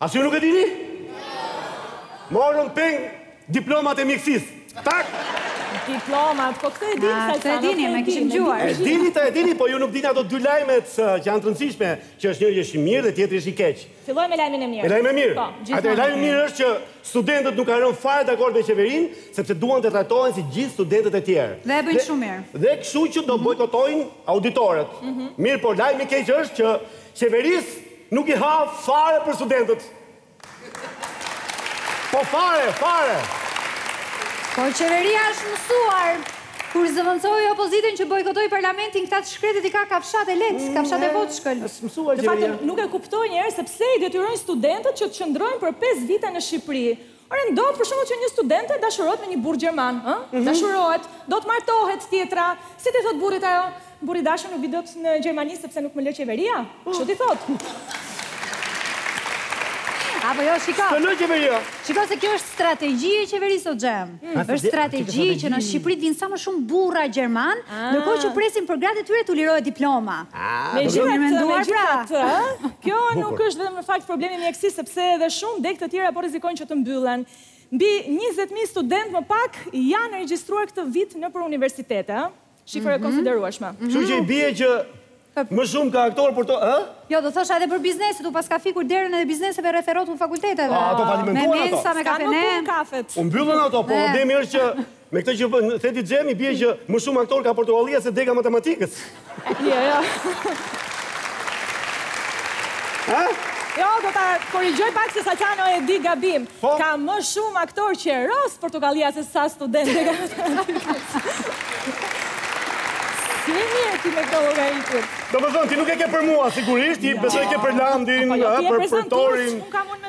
A si nuk e dini? Morën peng diplomat e mjekësisë. Tak! Diplomat, po këtë e dimë, sa, nuk e dimë. E dini, e dini, po ju nuk dini ato dy lajmet që janë të rëndësishme, që është njëri është i mirë dhe tjetri është i keq. Fillojmë me lajmin e mirë. Me lajmin e mirë. Po, gjithmonë. Atëherë lajmi i mirë është që studentët nuk kanë rënë fare dakord me qeverinë, sepse duan të trajtohen si gjithë studentët e tjerë. Dhe e bëjnë shumë mirë. Dhe kështu që do bojkotojnë auditorët. Mirëpo lajmi i keq është që qeverisë Nuk i ha fare për studentët. Po fare, fare. Por qeveria është mësuar. Kur zëvendësoi opozitën që bojkotoi parlamentin, këta të shkretët i ka kafshatë e lehtë, mm, kafshatë e vockël. Është mësuar qeveria. Në fakt nuk e kuptoj njëherë se pse i detyrojnë studentët që të qëndrojnë për pesë vite në Shqipëri. Ore ndodh për shembull që një studente dashurohet me një burrë gjerman, ë? Dashurohet, do të martohet, tjetra, si t'i thotë burrit ajo, burri i dashur nuk vij dot në Gjermani sepse nuk më lë qeveria? Kështu t'i thotë. Apo jo, shiko. S'të lë qeveria. Shiko se kjo është strategji e qeverisë o Xhem. Është strategji që në Shqipëri të vinë sa më shumë burra gjermanë, ndërkohë që presin për gratë e tyre t'u lirohet diploma. Me gjithë të, me gjithë të, kjo nuk është vetëm në fakt problemi i mjekësisë, sepse edhe shumë degë të tjera po rrezikojnë që të mbyllen. Mbi 20.000 studentë më pak janë regjistruar këtë vit nëpër universitete, ë? Shifër e mhm. konsideruashme. Mhm. Kështu që i bie që më shumë ka aktorë për to, ë? Jo, do thosha edhe për bizneset, u paska fikur derën edhe bizneseve rreth e rrotull fakulteteve. A, do falimentojnë ato. Me mensa, me kafene. S'ka më punë kafe. U mbyllën ato, po, dëmi është që Me këtë që the ti Xhem i bie që më shumë aktorë ka Portokallia se dega e matematikës. Jo, jo. Ëh? Jo, do ta korrigjoj pak se Çano e di gabim. Po? Ka më shumë aktorë qerosë Portokallia se sa studentë. Si e mirë je ti me këto llogaritë. Domethënë ti nuk e ke për mua sigurisht, ti besoj e ke për Landin, po, jo, për Tortorin.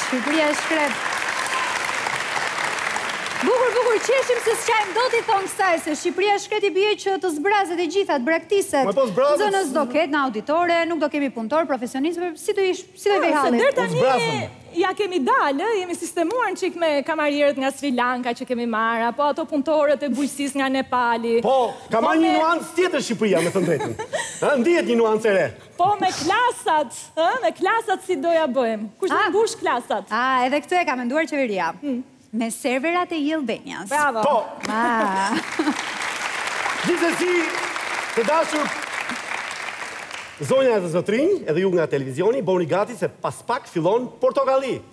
Shqipëria e shkretë. Bukur, bukur, qeshim se s'qajmë dot i thonë kësaj, se Shqipëria e shkretë i bie që të zbrazet e gjitha, të braktiset. Po, po, zbrazet. Nxënës s'do ketë në auditorë, nuk do kemi punëtorë, profesionistë, si do ish, si do i vejë halli. Po, se deri tani, ia kemi dalë, jemi sistemuar një çikë me kamarierët nga Sri Lanka që kemi marrë, apo ato punëtorët e bujqësisë nga Nepali. Po, ka marrë një nuancë tjetër Shqipëria, me thënë të drejtën. Ndihet një nuancë e re. Po me klasat, ë, me klasat si do ia bëjmë? Kush do mbushë klasat? A, edhe këtë e ka menduar qeveria. Me serverat e Gjelbenjas. Bravo. Po. Gjithsesi, të dashur zonja dhe zotërinj, edhe ju nga televizioni, bëuni gati se pas pak fillon Portokalli.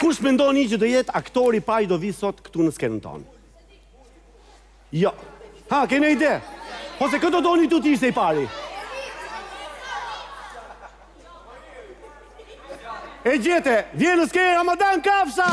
Kush mendoni që do jetë aktori parë që do vi sot këtu në skenën tonë? Jo. Ha, keni ide? Po se kë do donit të ishte i pari. E gjete, vjen në skenë Ramadan Kafsa!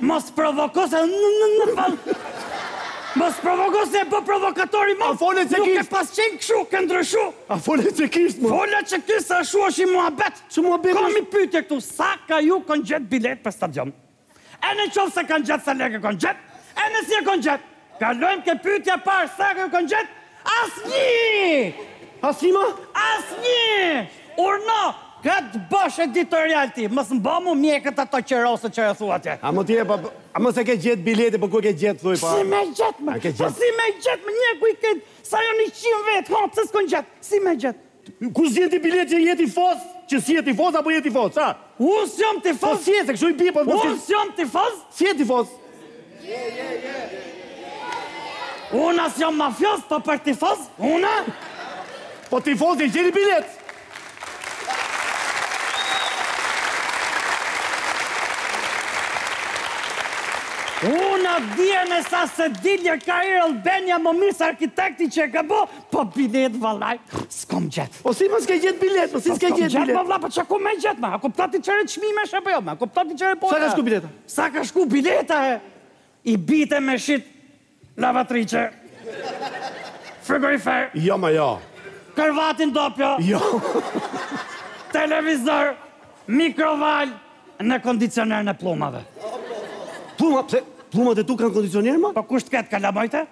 Mos provoko se s'të fal. Mos provoko se po provokatori mo. Fole se kish. Nuk ke pas qen kshu, ke ndryshu. A fole se kish mo. Fole që ky sa shu është i muhabet. Ç'muhabet. Kam i pyetje këtu, sa nga ju kanë gjet bilet për stadium? E në qoftë se kanë gjet sa lekë kanë gjet? E nëse e kanë gjet, Kalojmë te pyetja e parë, sa nga ju kanë gjetë? Asnjë! Asnjë ma? Asnjë! Urno, ka të bësh editorial ti, mos më bë mu mjekët ato që rri e thua atje. A mos ti e pa, a mos e ke gjetë biletin, po ku e ke gjetë thuaj pa? Si me gjetë më? Po si me gjetë më, ku i ke, sa janë njëqind vetë, ha, pse s'kam gjetë, si me gjetë? Ku s'gjen ti biletë që je tifoz, që s'je tifoz apo je tifoz, ça? Unë s'jam tifoz! Po s'je, se kështu i bie po. Unë s'jam tifoz! S'je tifoz! Je, je, je! Unë as jam mafioz, po për tifoz, unë? Po tifoz je, gjeni biletë! Unë ia di hyrjet e daljet ka Air Albania më mirë se arkitekti që e ka bo, Po bilet vallaj, s'kom gjet. Po si mos ke gjet bilet, po si s'ke gjet bilet? Po s'kom gjet vallaj, po çka ku me gjet ma? A kupton ti çfarë çmimesh apo jo ma? A kupton ti çfarë po? Sa ka shku bileta? Sa ka shku bileta e? I bite me shit lavatriçe. Frigorifer. Jo ma jo. Kërvatin dopjo. Jo. Televizor, mikrovalën, kondicionerin e pllumave. Plluma, pse? Pllumat e tu kanë kondicioner ma? Po kush të ketë kalamajtë?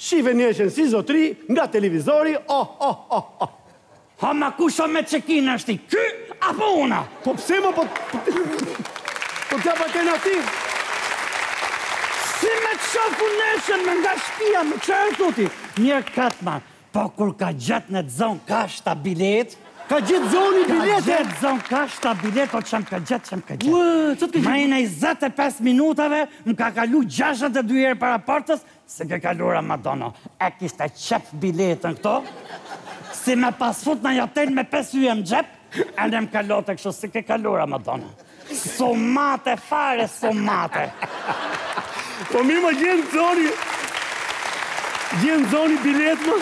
Shife ndeshjen si zotri nga televizori oh oh oh oh. Ha ma kush o me çekinë është ti ky apo una. Po pse më po po të jap alternativë. Si me të shoh unë ndeshjen me nga shpia me çfarë është zoti. Mirë ke ti ma po kur ka gjetë edhe Zon Kashta biletë. Ka gjetë Zoni biletë. Ka gjetë Zon Kashta biletë o ça më ka gjetë ça më ka gjetë. Ua ça t'ka gjetë. Ma i njëzet e pesë minutave më ka kalu gjashtëdhjetë e dy herë para portës Si ke kalu Ramadano, e kishte qep biletën këtu, si me pas fut një hotel me pesë yje në xhep, edhe më kalote kështu, si ke kalu Ramadano. Sumate fare, sumate. Po mirë ma gjen Zoni, gjen Zoni biletë më?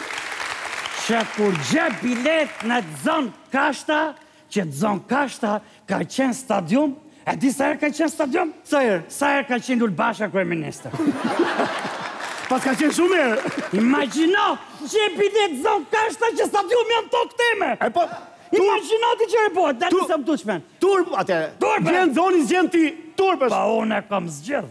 Që kur gjen biletë edhe Zon Kashta, Që thua zotrote Kashta ka qenë stadium? E di sa herë ka qenë stadium? Sa herë? Sa herë ka qenë Lul Basha kryeministër? Paska qenë shumë herë. Imagjino, gjen biletë zoni Kashta që stadium janë tokë teme. E po, Imagjino ti që repohet, dalë të sëmë duqmen. Turp, atëre. Turp, e. Gjen zoni s'gjen ti, turp është. Po unë e kam zgjidh.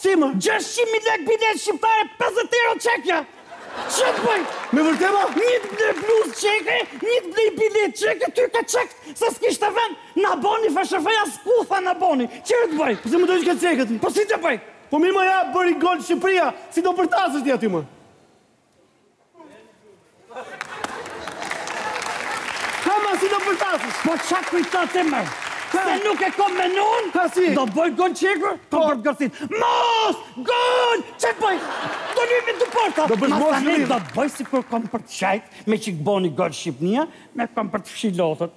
Si më? Gjashtëqind mijë lekë biletë shqiptare pesëdhjetë euro çekja! Ç'të bëj? Me vërtet mo? Një të blej bluzë çeke, një të blej biletë çeke, tu nga çekët se s'kishte vend, na boni FSHF-ja skuth na boni, ç'të bëj? Po si mo do ikësh te çekët? Po si të bëj? Po mirë mo ja bëri gol Shqipëria, si do bërtasësh ti aty mo? Kama si do bërtas? Po ça kujton ti mër? Se nuk e kom menu? Do bëj gol Çekia? Po për të bërtit. Mos! Gol! Ç'të bëj? Do një me të porta. Do bëj mos një. Do bëj sikur kam për të qajt me çik boni gol Shqipnia, me kam për të fshi lotët.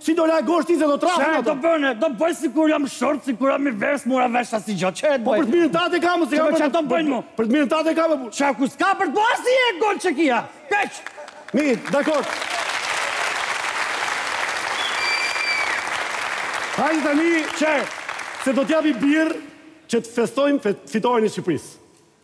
Si do reagosh ti se do të rrafin ata? Çfarë do bënë? Do bëj sikur jam shurdh, sikur jam i verbër, s'mora vesh asgjë. Çfarë do bëj? Po për të mirën tate e kam, se kam. Çfarë do bëjnë mua? Për të mirën tate e kam. Çfarë kur s'ka për të bërë asnjë gol Çekia. Kaq. Mirë, dakor. Hajde tani, çfarë? Se do t'jap i birrë që të festojmë fitoren e Shqipërisë.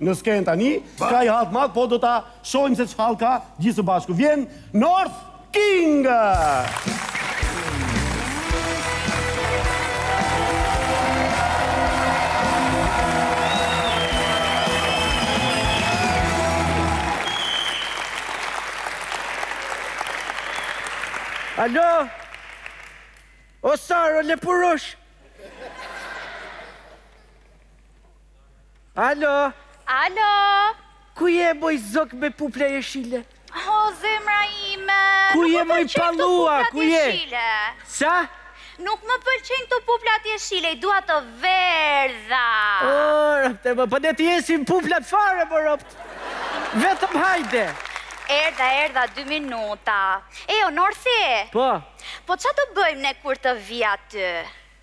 në skenë tani, ka i hall të madh, po do ta shohim se ç'hall ka gjithë së bashku. Vjen North King! Alo! O Saro, lepurush! Alo! Alo! Ku je moj zok me pupla jeshile? O zemra ime, ku je moj palua, ku je? Sa? Nuk më pëlqen këto puplat jeshile, i dua të verdha. O, rropte, më për po t'i heqim puplat fare, më rropte. Vetëm hajde. Erdha, erdha, dy minuta. E, o, Northi? Po. Po, ça do bëjmë ne kur të vij aty?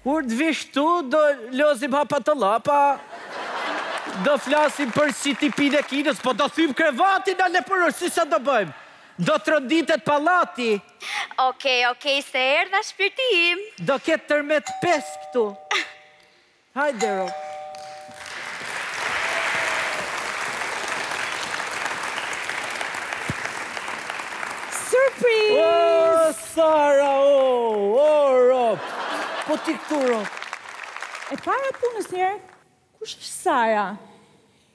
Kur të vish këtu do lozim hapa dollapa, do flasim për GDP-në e Kinës, po do thyjmë krevatin mo lepurush, si ça do bëjmë? Do tronditet pallati. Okej, okej, se erdha shpirti im. Do ketë tërmet pesë këtu. Hajde rob. Surprizë! Sara! O Rob! Po ti këtu Rob! E para punës njëherë, kush është Sara?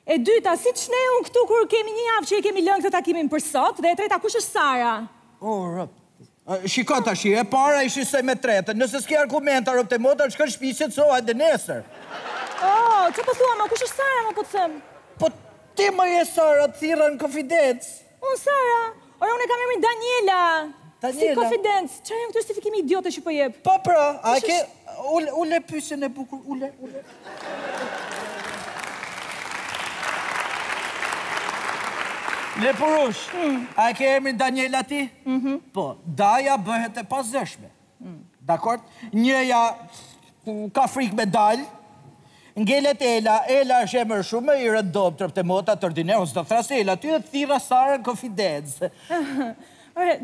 E dyta, si ç'ne unë këtu kur kemi një javë që e kemi lënë këtë takimin për sot, dhe e treta, kush është Sara? O Rob! Shiko tash, e para ishte si e treta, nëse s'ke argumenta Rob te motra, shko në shtëpi qetësohu, hajde nesër. Oo, ç'po thua mo, kush është Sara mo po të them? Po ti mo je Sara, të thirra në konfidencë. Unë Sara, ore unë e kam emrin Daniela, si konfidencë, çfarë janë këto justifikime idiote që po jep? Po pra, a e ke, ule, ule pyetjen e bukur, ule, ule. Lepurush, a e ke emrin Daniela ti? Po, Daja bëhet e pazëshme. Dakord? Njëja ka frikë me dal. Ngelet Ela, Ela është emër shumë i rëndomtë, rob, të motra, ordiner, unë s'të thrras Ela, ty të thirra Sara në konfidencë. Ore,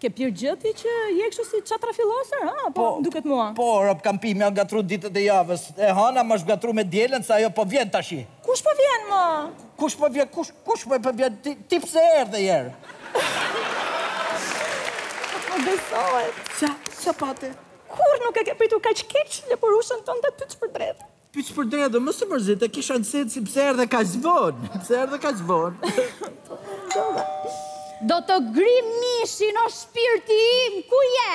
ke pirë gjë ti që je kështu si çatrafillosur, ha, po më duket mua. Po, rob kam pi, më janë ngatrru ditët e javës. E hëna më është ngatrru me të dielën se ajo po vjen tashi. Kush po vjen më? Kush po vjen, kush, kush po, po vjen, ti, ti pse erdhe njëherë? Po besohet. Ça, ça pate? Kurrë nuk e ke pritur kaq keq lepurushen tënde të puç për drejtë. Puç për drejtë, mos u mërzit, e kisha në sensin si pse erdhe kaq vonë, pse erdhe kaq vonë. Po, do të grij mishin o shpirti im, ku je?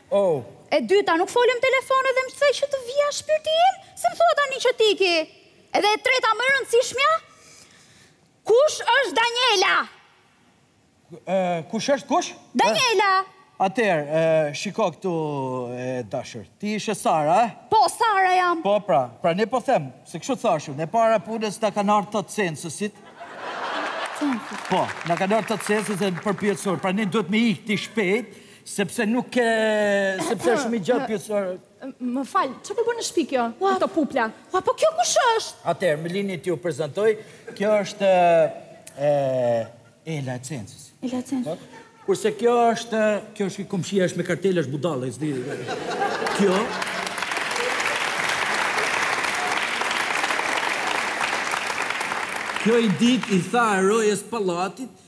Oh. E dyta, nuk folëm në telefon edhe më the që të vija shpirti im, pse më thua tani që të iki. Edhe e treta më rëndësishmja, kush është Daniela? Kush është kush? Daniela. Atër, shiko këtu e dashër, ti ishe Sara, e? Po, Sara jam. Po, pra, prandaj po them, se kështu të thashë, e para punës na kanë ardhë të censusit. Censusit? Po, na kanë ardhë të censusit dhe me pyetësor, prandaj duhet me ikë ti shpejt, Sepse nuk ke... Sepse është shumë i gjatë pyetësor... Më fal, ç'po bën në shpi kjo? Ua, këto pupla. Ua, po kjo kush është? Atër, më lini t'ju prezentoj. Kjo është... Ela e censusit. Ela e censusit. Po? Kurse kjo është... Kjo është një komshie, është me kartelë, është budalle, s'di... Kjo... Kjo një ditë, i tha rojes së pallatit,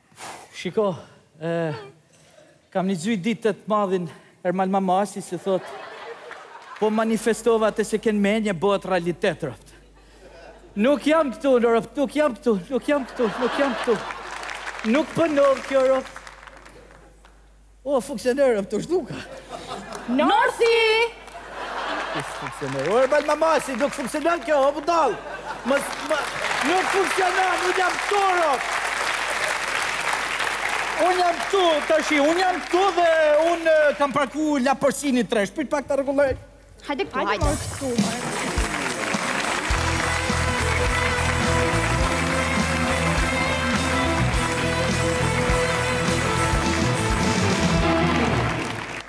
Shiko, kam dëgju një ditë të madhin Ermal Mamaqi që thotë Po manifestova atë që ke në mendje bëhet realitet rob Nuk jam këtu rob, nuk jam këtu, nuk jam këtu, nuk jam këtu Nuk po ndodh kjo rob O, funksioner, ç'u duka. Norsi! Është funksioner. O, e bërë mama, si nuk funksionon kjo, o, budallë. Më, më, nuk funksionon, nuk jam këtu. Unë jam këtu, të shi, unë jam këtu dhe unë kam parku la porcini tresh. Për pak të regullojë. Hajde këtu, hajde. Hajde këtu,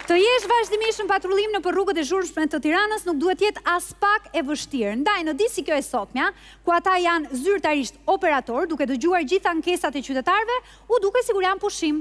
Të jesh vazhdimisht në patrullim nëpër rrugët e zhurshme të Tiranës nuk duhet të jetë aspak e vështirë. Ndaj në ditë si kjo e sotmja, ku ata janë zyrtarisht operatorë, duke dëgjuar gjithë ankesat e qytetarëve, u duket sikur janë pushim.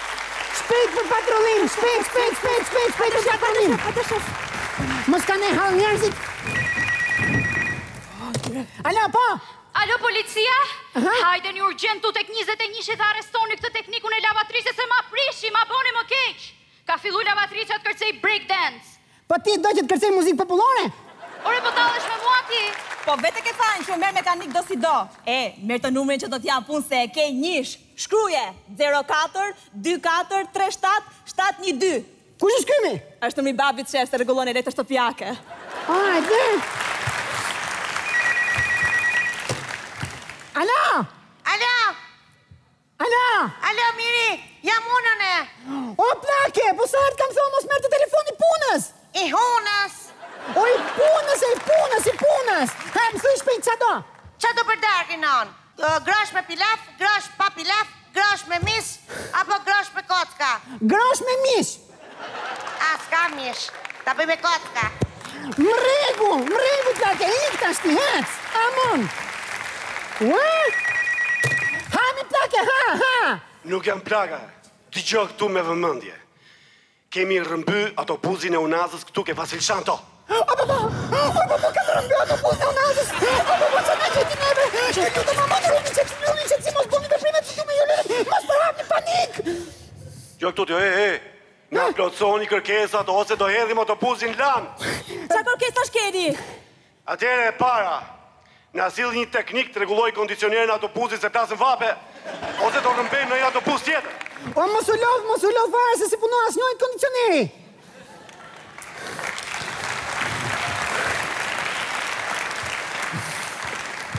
Shpejt për patrullim, shpejt, shpejt, shpejt, shpejt, shpejt për patrullim. Atë shef, Mos kanë hall njerëzit. Alo, po. Alo policia? Hajdeni urgjent ktu tek 21-shi dhe arrestoni këtë teknikun e lavatriçes se ma prishi, ma boni më keq. Ka fillu lavatriçja të kërcej break dance. Po ti do që të kërcejë muzikë popullore? Ore po tallesh me mua ti? Po vetë e ke thënë që merr mekanik dosido. E, merre numrin që do ta jap unë se e ke njësh. Shkruje, zero katër, dy katër, tre shtatë, shtatë një dy. Kush është ky mi? Është numri i babit shef se rregullon elektroshtëpiake. Ah, e di. Alo! Alo! Alo! Alo, Miri! Jam unë, nëna! O, plake! Po sa herë të kam thonë mos merr te telefoni i punës! I hunës? O, i punës, e i punës, i punës! Ha, më thuj shpejt ça do! Ça do për darkë, non? Groshë me pilaf, groshë pa pilaf, groshë me mish apo groshë me kocka? Groshë me mish! Ah, s'ka mish. Ta bëj me kocka. Në rregull, në rregull plake, ik tash ti, hec, amon. Ua? Hë mi plake, hë, hë. Nuk jam plaka. Dëgjo këtu me vëmendje. Kemi rëmby autobuzin e unazës këtu ke Vasil Shanto. Dëgjo këtu t'jo, e, e, na plotësoni kërkesat ose do hedhim autobuzin në Lanë! Ça kërkesash keni? Atëherë e para, Na sillni një teknik t'rregullojë kondicionerin e autobuzit se plasëm vape ose do rrëmbejmë një autobuz tjetër. O mos u lodh, mos u lodh fare se s'i punon asnjë kondicioneri.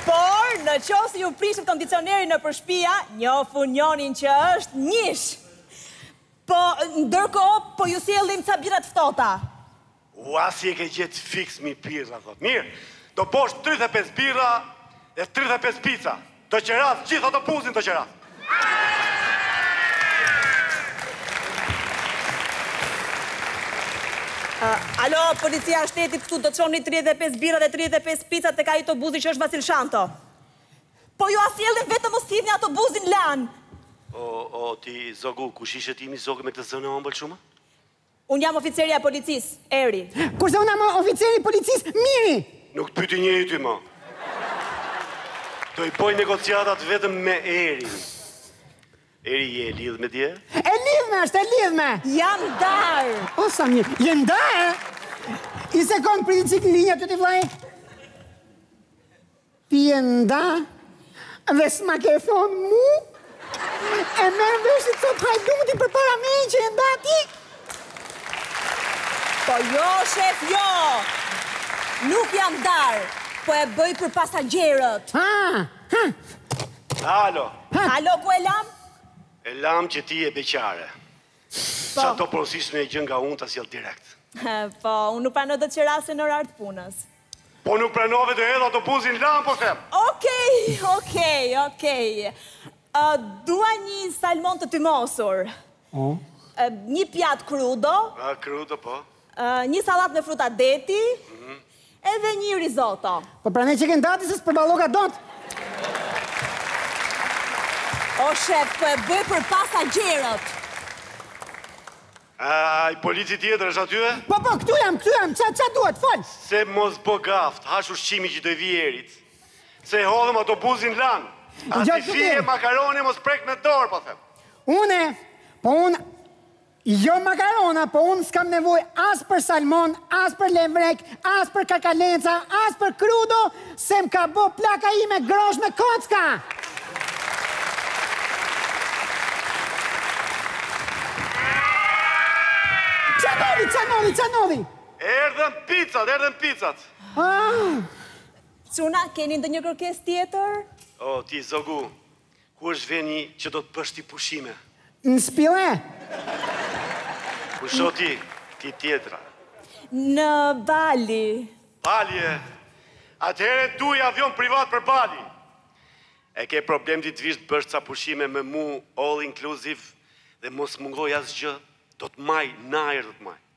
Por, në qoftë se ju prishet kondicioneri nëpër shtëpia, njof un njonin që është njish. Po, ndërkohë po ju sjellim ca birra të ftohta. Ua si e ke gjetë fiks mi birra thotë mirë do bosh tridhjetë e pesë birra e tridhjetë e pesë pica do qeras gjithë autobusin do qeras Alo policia e shtetit këtu do çoni tridhjetë e pesë birra dhe tridhjetë e pesë pica tek ai autobusi që është Vasil Shanto Po jua sjellim vetëm mos hidhni autobusin n'Lan O o ti zogu kush ishe ti mi zogu me këtë zënë e ëmël shumë Unë jam oficerja e policisë, Eri. Kurse unë jam oficeri i policisë, Miri. Nuk të pyeti njeri ty më. Do i boj negociatat vetëm me Erin. Eri, je e lidhme ti? E lidhme, është e lidhme. Jam ndarë. O, sa mirë, je ndarë? Një sekondë për një cikë linja të të laj? Ti je nda dhe s'ma ke thonë mu e merr vesh një copë hajduti përpara meje që je nda ti? Po jo, shef, jo! Nuk jam ndarë, po e bëj për pasagjerët. Ha, ha! Alo! Alo, ku e lamë? E lamë që ti je beqare. Po. Ça do porosisësh ndonjë gjë ngaqë unë ta sjell direkt. Po, unë nuk pranoj dot qerasje në orar të punës. Po nuk pranove të hedh autobusin n'Lan po them. Okej, okej, okej. Ë dua një salmon të tymosur. Po. Ë një pjatë krudo. Ë krudo po. Ë një sallatë me fruta deti. Mhm. Edhe një risotto. Po prandaj qenke nda ti se s'përballoke dot. O shef, po e bëj për pasagjerët. Ai polici tjetër është aty e? Po po, këtu jam, këtu jam, ça ça duhet, fol. Se mos bo gaftë, hash ushqimin që do i vijë Erit. Se e hodhëm autobusin n'Lan. As një fije makaroni mos prek me dorë po them. Unë, po unë Jo makarona, po unë s'kam nevojë as për salmon, as për levrek, as për karkaleca, as për krudo, Se më ka bo plaka ime grosh me kocka! Ça nodhi, ça nodhi, ça nodhi? Erdhen picat, erdhen picat! Ah! Çuna, keni ndonjë kërkesë tjetër? O, ti zogu, Ku është veni që do të bësh ti pushime? Në Spille! Pusho ti, ti tjetra. Në Bali. Bali e! Atëherë du një avion privat për Bali! E ke problem ti të vish të bësh ca pushime me mu all inclusive dhe mos mungoj asgjë, do të maj, në ajër do të maj.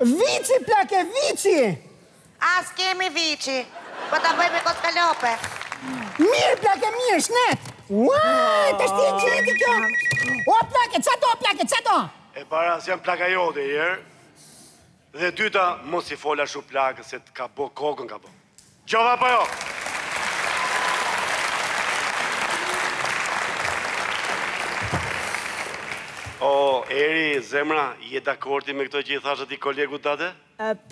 Viçi plake viçi. Aa s'kemi viçi. Po ta bëj me kocka lope. Mirë plake mirë shnet. Uaa ça është kjo e gjeti kjo. O plake ça do plake ça do. E para s'jam plaka jote ore. Dhe e dyta mos i fol ashtu plakës se të ka bo kokën ka bo. Gjove apo jo? O, Eri, zemra, je dakorti me këto që i thashë atij kolegut tat?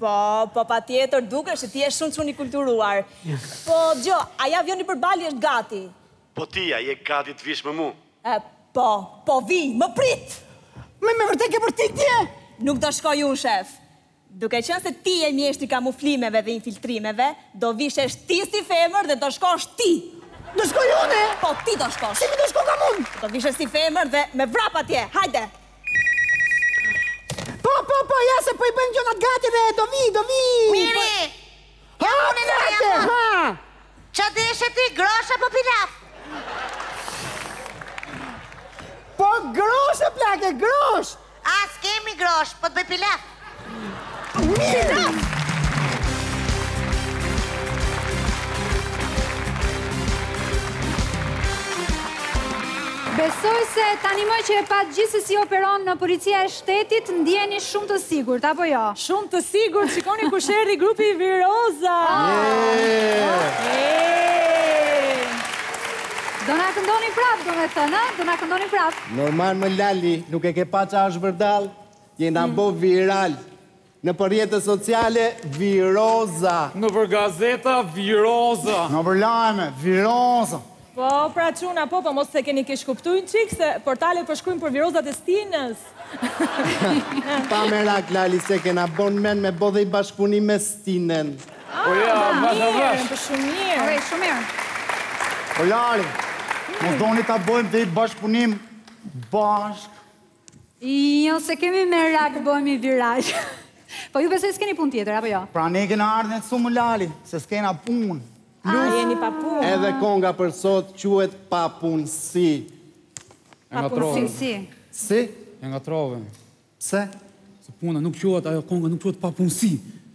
Po, po patjetër, dukesh që ti je shumë çun i kulturuar. Po, dgjo, ai avion i përbali është gati. Po ti, a je gati të vish me mu? Po, po vij, më prit! Me vërtet ke për zi ti e? Nuk do shkoj unë, shef. Duke qenë se ti je mjeshtër i kamuflimeve dhe infiltrimeve, do vishesh ti si femër dhe do shkosh ti! Do shkoj unë? Po, ti do shkosh. Si mo do shkokam unë? Do vishesh si femër dhe me vrap atje. Hajde! Po, po, po, ja se po i bëjmë gjërat gati dhe do vi, do vi! Miri! Ha plake ha. Ça deshe ti, grosh apo pilaf? Po groshë plake, grosh! A, s'kemi grosh, po të bëj pilaf. Pilaf! Besoj se tanimë që e patë të gjithë se si operon policia e Shtetit ndjeheni shumë të sigurt apo jo? Shumë të sigurt, shikoni kush erdhi grupi i Viroza. Do na këndoni prap, do me thënë, do na këndoni prap. Normal mo Lali, nuk e ke pa ça është vërdall? Jena bo viral. Nëpër rrjete sociale viroza. Nëpër gazeta viroza. Nëpër lajme viroza. Po pra çuna po po mos e keni keqkuptu një çik se portalet po shkrujn për virozat e stinës. Pa merak Lali se kena bon men me bo dhe një bashkpunim me Stinen. Po ja bash a bash. Po shum mir. Po shum mir. Po Lali mos doni ta bojm dhe një bashkpunim bashk. Jo, se kemi merak, bëhemi viral. Po ju besoj s'keni pun tjetër, apo jo? Pra ne kena ardhë në cumë lali, se s'kena pun. Plus, jeni pa pun. Edhe konga për sot quhet Papunësi. Papunësi, si? Si? E ngatërrove. Pse? Se puna nuk quhet, ajo konga nuk quhet Papunësi.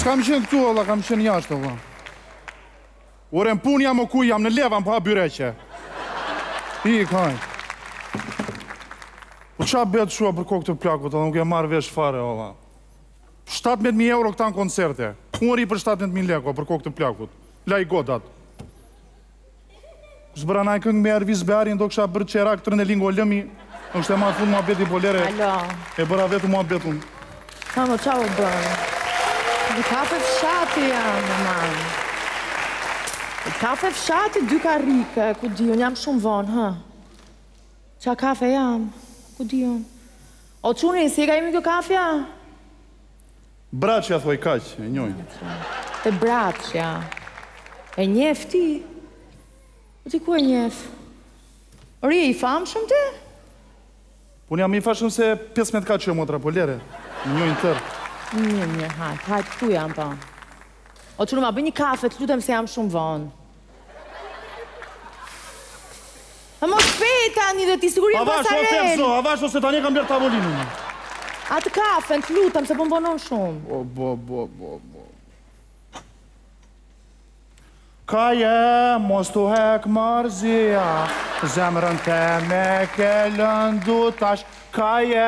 S'kam qenë këtu, valla, kam qenë jashtë, valla. Ore, në punë jam o ku jam, në levan, pa byreqe. I, kaj. Po ça bëhet kshu a për kokë të plakut, edhe nuk e marr vesh fare, valla. 17.000 euro këta në koncerte. Unë rri për 17.000 lek o, për kokë të plakut. Laj gotat. S'bëra naj këngë me Ervis Beharin do kisha bërë qeranë të rëndelin go lëmi është e marë fund mua beti bolere e bëra vetë mua betun Sa më ça u bërë Në kafe fshati janë në marë Në kafe fshati dy karike ku di unë jam shumë vonë hë Ça kafe jam ku di unë O çuni si e ka emrin kjo kafja Braçja thuaj kaq e njohin. Te Braçja. E njef ti? Po ti ku e njef? Ore i famshëm ti? Po unë jam i famshëm se 15 ka që motra, po lere. Më njohin tërë. Një një hajt, hajt këtu jam po. O çun ma bëj një kafe, të lutem se jam shumë vonë. A mo shpejt tani dhe ti sigurim pasarel. Avash o të them, avash o se tani kam blerë tavolinën. Atë kafen, të lutem, se po më vonon shumë. O, bo, bo, bo, bo. Ka je, mos të hek marzia, zemrën ti ma ke lëndu tash, ka je,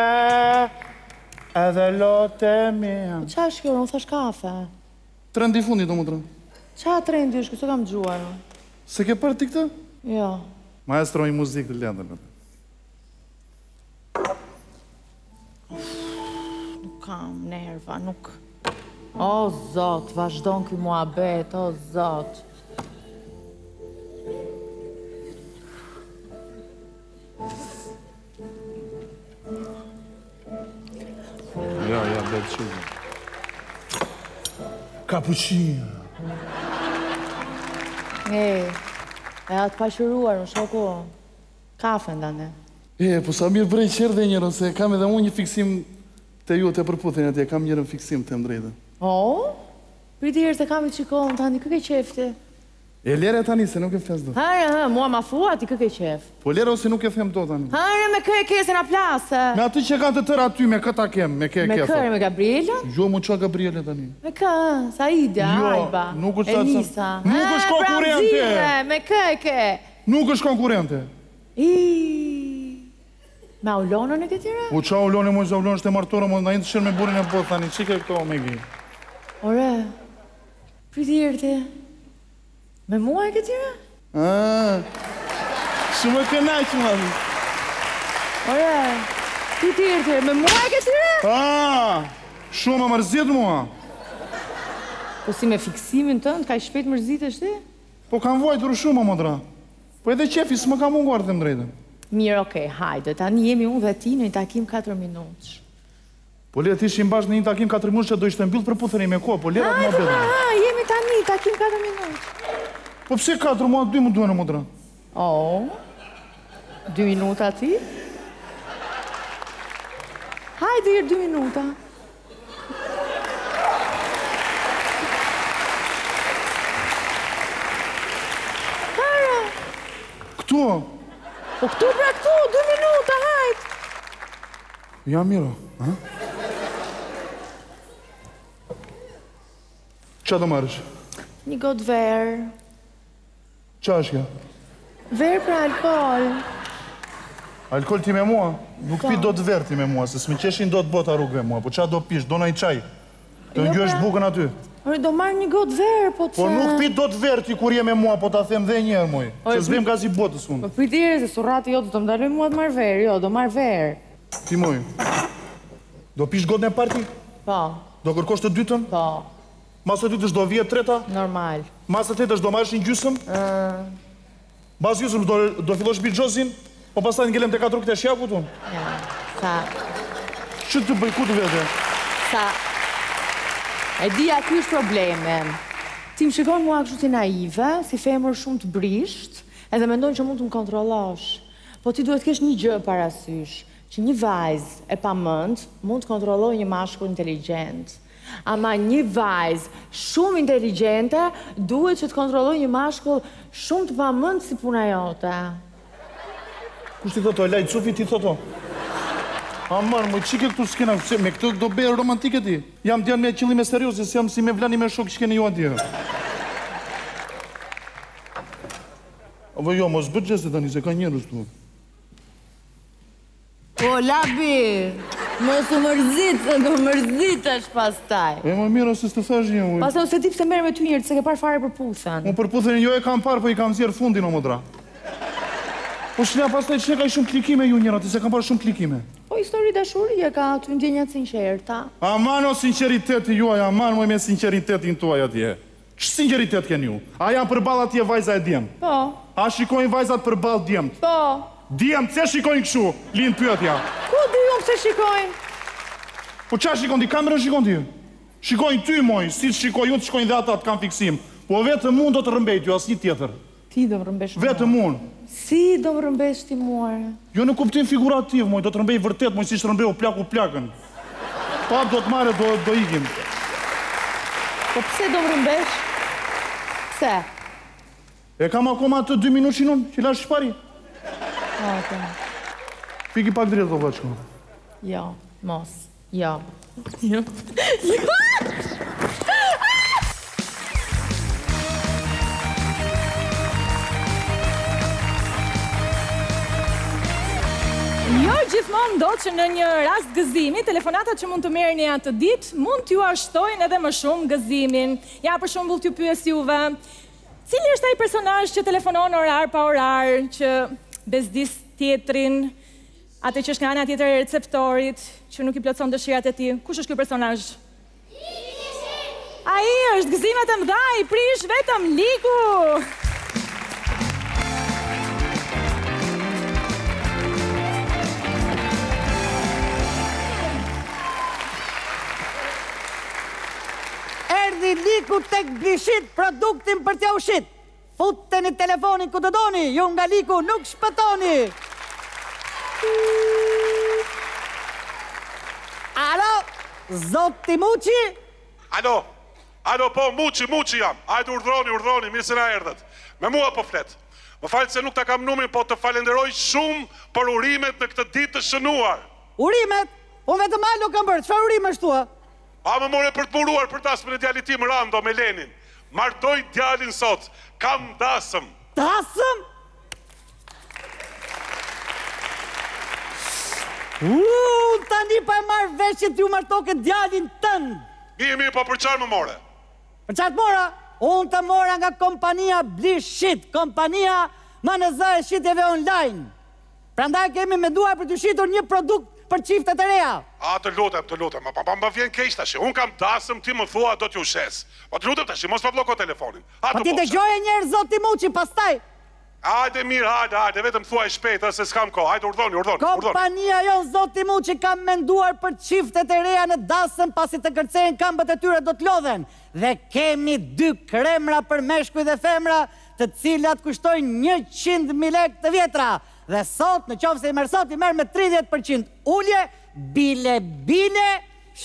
edhe lotët e mi. Ça është kjo, unë thash kafe. Trend i fundit o motër. Ça trendi është ky, s'e kam dëgjuar unë. S'e ke parë ti këtë? Jo. Maestro i muzikës të lëndën atë. Nuk kam nerva, nuk. O zot, vazhdon ky muhabet, o zot. Ja, ja, dhe të qëzë. Kapuçino. E, atë pashë ruar, o shoku, kafe nda ne. E, po sa mirë bre që erdhe njëherë, se kam edhe unë një fiksim te ju të përputhen atje, kam njërën fiksim të them drejtën. O, prit një herë se kam një çikë kohë tani, kë ke qef ti. E lere tani se nuk e fles dot. Hëre hë, mua ma thua ti kë ke qef. Po lere o se nuk e them dot tani. Hëre me kë e ke se na plase. Me atë që kanë të tërë aty me kë ta kem, me kë e ke thot. Me kë me Gabrielën? Jo mo ça Gabriele tani. Me kë, Saidja, Alba, Enisa. Nuk është konkurrente. Hë bre zemër, me kë e ke. Nuk është konkurrente. Iiii. Me Aulonën e ke ti re? Po ça Aulone moj se Aulona është e martuar mos na i ndërsej me burrin e botës tani ç'i ke këto o Megi. Ore. Prite re ti. Me mua e ke ti re? Ëëë. S'më kënaq më. Ore. Ti ti ti, me mua e ke ti re? Ëëë. Shumë më mërzit mua. Po si me fiksimin tënd, kaq shpejt mërzitesh ti? Po kam vuajtur shumë o motra. Po edhe qefi s'më ka munguar të them drejtën. Mirë, okay, hajde, tani jemi unë dhe ti në një takim katër minutësh. Po le të ishim bashkë në një takim katër minutësh që do ishte mbyll Për'puthen me kohë, po le rehat muhabet. Ah, ah, ah, jemi tani takim katër minutësh. Po pse katër mua dy më duhen moj motra? Oh. Dy minuta ti? Hajde njëherë dy minuta. Para. Këtu. Po këtu pra këtu, dy minuta, hajt. Jam mirë, ha? Ça do marrësh? Një gotë verë. Ça është kjo? Verë për alkohol. Alkohol ti me mua? Nuk pi dot verë ti me mua, se s'më qeshin dot bota rrugve mua. Po ça do pish? Do nai çaj? Të jo, ngjyesh pra, bukën aty. Ore do marr një gotë verë, po të. Po nuk pi dot verë ti kur je me mua, po ta them dhe një herë moj. Se s'bëhem gazi botës unë. Po prit ti se surrati jot do më ndalojë mua të marr verë, jo, do marr verë. Ti moj. Do pish gotën e parë ti? Po. Do kërkosh të dytën? Po. Mas së dytësh do vijë e treta? Normal. Mas së tretësh do marrësh një gjysmë? Ëh. Mbas gjysmës do do fillosh bixhozin, po pastaj ngelem te katër rrugët e Shjakut unë. Ja, sa. Ç'të bëj ku të vete? Sa. E di ai është problemi. Ti më shikon mua kështu si naive, si femër shumë të brishtë, edhe mendon që mund të më kontrollosh. Po ti duhet të kesh një gjë parasysh, që një vajzë e pamend mund të kontrollojë një mashkull inteligjent. Ama nji vajzë shumë inteligjente duhet që të kontrollojë një mashkull shumë të pamend si puna jote. Kush ti thotë o Laj Cufi ti thotë o. Aman moj ç'i ke këto skena pse me këtë do bësh romantike ti. Jam djalë me qëllime serioze s'jam si Mevlani me shokë që keni ju atje. Apo jo mos bëj gjeste tani se ka njerëz këtu. Po lali, mos u mërzit, se do mërzitesh pastaj. E më mirë o se s'të thashë gjë unë. Pastaj unë s'e di pse merrem me ty njëherë, s'e ke parë fare Për'puthen. Unë Për'puthen jo e kam parë, po i kam nxjerrë fundin o motra. Po ç'na pastaj ç'na kaq shumë klikime ju njëra, unë s'e kam parë shumë klikime. Po histori dashurie ka aty, ndjenja të sinqerta. Aman o sinqeriteti juaj, aman moj me sinqeritetin tuaj atje. Ç'sinqeritet keni ju. A janë përballë atje vajza e djem? Po. A shikojnë vajzat përballë djemt? Po. Djemt pse shikojnë kshu? Lind pyetja. Ku di unë pse shikojnë? Po ça shikon ti? Kamerën shikon ti? Shikojnë ty moj, si të shikoj unë të shikojnë dhe ata, të kam fiksim. Po vetëm unë do të rrëmbej ty, asnjë tjetër. Ti do më rrëmbesh mua. Vetëm unë. Si do më rrëmbesh ti more? Jo në kuptim figurativ moj, do të rrëmbej vërtet moj siç rrëmbeu plaku plakën. Pap do të marr e do ikim. Po pse do më rrëmbesh? Pse? E kam akoma atë dy minutëshin unë, që lashë shpari. Okej. Fiki pak dritat vëçko. Jo, mos. Jo. Jo. Jo gjithmonë ndodh që në një rast gëzimi, telefonatat që mund të merrni atë ditë mund t'ju a shtojnë edhe më shumë gëzimin. Ja për shembull t'ju pyes juve, cili është ai personazh që telefonon orar pa orar, që bezdis tjetrin, Atë që është nga ana tjetër e receptorit, që nuk i plotëson dëshirat e tij. Kush është ky personazh? Ai është... Gëzimet e mëdha i prish vetëm liku. Erdhi liku tek Bli Shit produktin për t'jua shit. Futeni telefonin ku të doni, ju nga liku nuk shpëtoni! Alo, zoti Muçi? Alo, alo po, Muçi, Muçi jam, hajde urdhëroni, urdhëroni, mirë se na erdhët. Me mua po flet. Më fal se nuk ta kam numrin, po të falenderoj shumë për urimet në këtë ditë të shënuar. Urimet? Unë vetëm alo kam bërë, çfarë urimesh thua? A më more për të më uruar për dasmën e djalit tim Rando me Lenin martoj djalin sot kam dasëm. Dasëm? Uuuu tani po e marr vesh që ti martoke djalin tënd. Mirë mirë po për çfarë më more? Për çfarë të mora? Unë të mora nga kompania Bli Shit, kompania më në zë e shitjeve online. Prandaj kemi menduar për t'ju shitur një produkt për çiftet e reja. Ah të lutem, të lutem, më më vjen keq tashi, unë kam dasëm ti më thua do t'ju shes. Po të lutem tashi, mos ma blloko telefonin. Ha të befsha. Po ti dëgjoje një herë zoti Muçi, pastaj. Hajde mirë, hajde, hajde, vetëm thuaj shpejt ëh se s'kam kohë, hajde urdhëroni, urdhëroni, urdhëroni. Kompania jonë zoti Muçi ka menduar për çiftet e reja në dasëm pasi të kërcejnë këmbët e tyre do të lodhen dhe kemi dy kremra për meshkuj dhe femra, të cilat kushtojnë njëqind mijë lekë të vjetra dhe sot në qoftë se i merr sot i merr me tridhjetë për qind ulje bile bile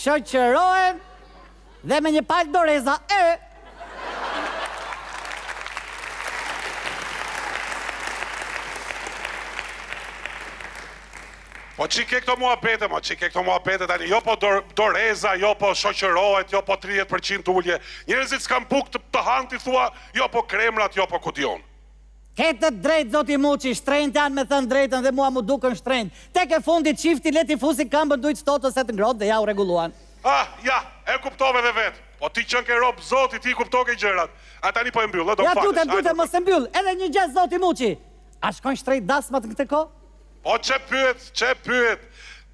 shoqërohen dhe me një palë doreza e Po ç'i ke këto muhabete, mo, ç'i ke këto muhabete tani, jo po dor, doreza, jo po shoqërohet, jo po 30% ulje. Njerëzit s'kanë bukë të, të hanë ti thua, Jo po kremrat jo po ku di unë. Ke të drejtë zoti Muçi, shtrenjtë janë me thënë drejtën dhe mua mu dukën shtrenjtë. Tek e fundit çifti le t'i fusin këmbët ujit të ftohtë se të ngrohtë dhe ja u rregulluan. Ah, ja, e kuptove dhe vetë. Po ti qënke rob zoti, ti i kuptoke gjërat. A tani po e mbyll, ë, do më falësh. Ja, të lutem, të lutem, mos e mbyll. Edhe një gjë zoti Muçi. A shkojnë shtrenjtë dasmat në këtë kohë? Po ç'e pyet, ç'e pyet.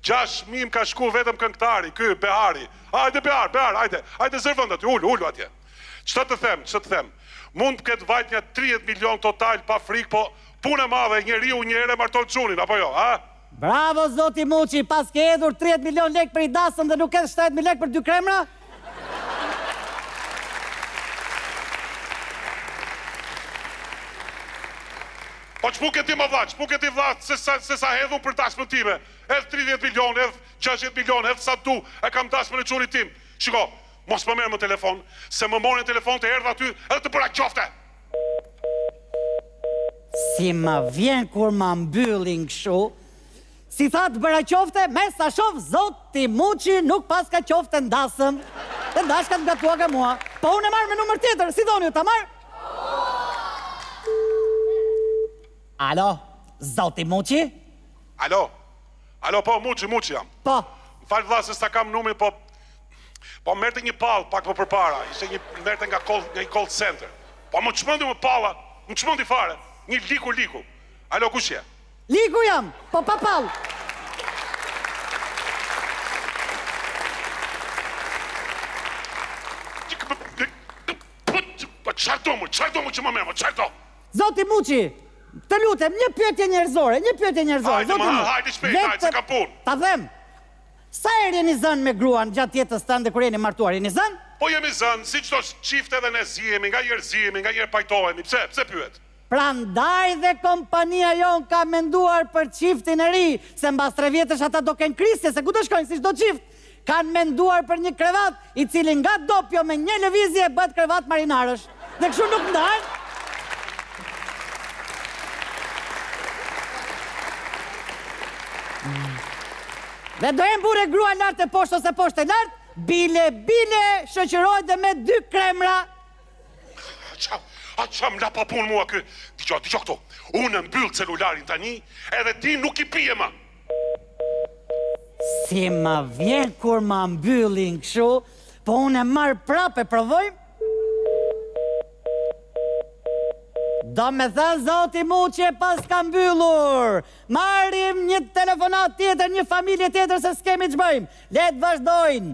Gjashtë mijë më ka shku vetëm këngëtari, ky, Behari. Hajde Behar, Behar, hajde. Hajde zër vend aty, ulu, ulu atje. Ç'të të them, ç'të them. Mund të ketë vajtur nja tridhjetë milionë total pa frikë po punë e madhe njeriu një herë e marton çunin apo jo, a? Bravo zoti Muçi, paske hedhur tridhjetë milionë lekë për një dasëm dhe nuk hedh shtatëdhjetë mijë lekë për dy kremra? Po ç'më ke ti more vlla, ç'më ke ti vlla se sa se sa hedh unë për dasmën time. Hedh tridhjetë milionë, hedh gjashtëdhjetë milionë, hedh sa du, e kam dasmën e çunit tim. Shiko, Mos më merr më në telefon, se më more në telefon të erdha aty edhe të bëra qofte! Si më vjen kur ma mbyllin kshu, si tha të bëra qofte, me sa shof zoti Muçi nuk paska qofte n'dasëm, se dashka të gatuajë mua, po unë e marr me numër tjetër, si thoni ju ta marr? Alo, zoti Muçi? Alo, alo po Muçi, Muçi jam. Po. Më fal vlla se s'ta kam numrin po Po më merrte një pallë pak më përpara, ishte një merrte nga call, nga një call center. Po më çmendi mor palla, më çmendi fare. Një liku liku. Alo kush je? Liku jam, po, ai palla. Po çfarë do mo, çfarë do mo që më merr, po çfarë do? Zoti Muçi, të lutem, një pyetje njerëzore, një pyetje njerëzore, zoti Muçi. Hajde, hajde shpejt, hajde, se kam punë. Ta them, Sa herë jeni zënë me gruan gjatë jetës tënde kur jeni martuar jeni zënë? Po jemi zënë, si çdo çift edhe ne zihemi, nganjëherë zihemi, nganjëherë pajtohemi, pse, pse pyet? Prandaj dhe kompania jonë ka menduar për çiftin e ri, se mbas tre vjetësh ata do kenë krisje, se ku do të shkojnë si çdo çift, kanë menduar për një krevat, i cili nga dopio me një lëvizje bëhet krevat marinarësh dhe kështu nuk ndahen. Dhe do jenë burrë e grua lart e poshtë ose poshtë e lart, bile, bile, shoqërohet dhe me dy kremra. Ça, a ça më la pa punë mua kë? Dëgjo, dëgjo këtu, unë e mbyll celularin tani edhe ti nuk i pije ma. Si më vjen kur ma mbyllin kështu, po unë e marr prapë e provojmë? Domethënë zoti Muçi e paska mbyllur. Marrim një telefonatë tjetër, një familje tjetër se s'kemi ç'bëjmë. Le të vazhdojmë.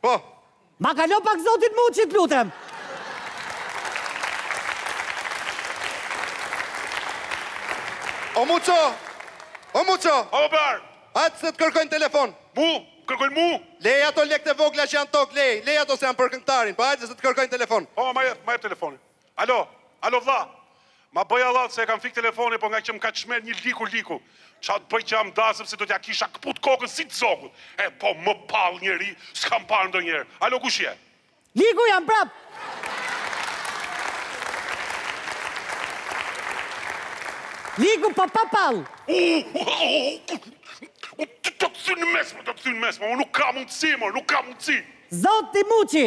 Po. Ma kalo pak zotin Muçi, të lutem. O Muço. O Muço. O baba. Hajt se të kërkojnë n'telefon. Mu, kërkojnë mu. Lej ato lekët e vogla që janë n'tokë, lej, lej ato se janë për këngëtarin, po hajde se të kërkojnë n'telefon. Po, ma jep, ma jep telefonin. Alo, alo vlla! Ma bëj hallall se e kam fik telefonin po ngaqë më ka çmend një Liku Liku! Ça të bëj që jam n'dasëm se do t'ja kisha këput kokën si t'zogut! E po më pallë njeri s'kam parë ndonjëherë! Alo kush je? Liku jam prap! Liku po pa pallë! Do të thy në mes, do të thy në mes, nuk ka mundësi mor, nuk ka mundësi! Zoti Muçi!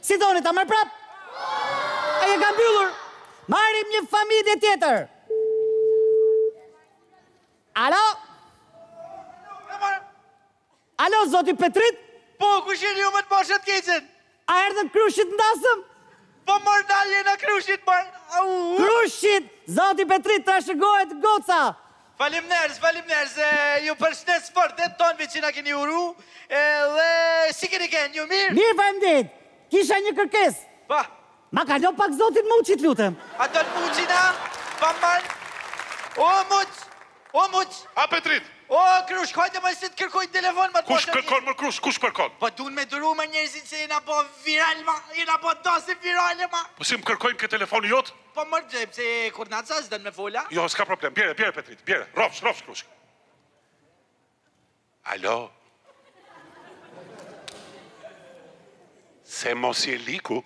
Si doni ta marr prap? Ai e ka mbyllur. Marrim një familje tjetër. Alo? Alo, zoti Petrit? Po, kush jeni ju më të marrsha të keqen? A erdhën krushqit n'dasëm? Po mor ja erdhën krushqit mor! Krushqit, zoti Petrit, t'u trashëgoftë goca! Faleminderit, faleminderit, ju përshnes fort dhe të tonëve që na keni uru, dhe si keni kënë, ju mirë? Mirë, faleminderit, kisha një kërkesë. Pa. Ma kalo pak zotin Muçi, të lutem. A don Muçin a, pa mal. O Muç, o Muç. A Petrit. O Krushk, hajde mor se të kërkojnë në telefon mor. Kush kërkon mor Krushk, kush kërkon? Po duan me t'uru mor njerëzit se jena bo viral ma, jena bo dasëm virale ma. Po si më kërkojnë ke telefoni jot? Po mor thonë se je kurnac e s'don me fol a. Jo, s'ka problem. Bjere, bjere Petrit, bjere. Rrofsh, rrofsh krushk. Alo. Se mos je Liku.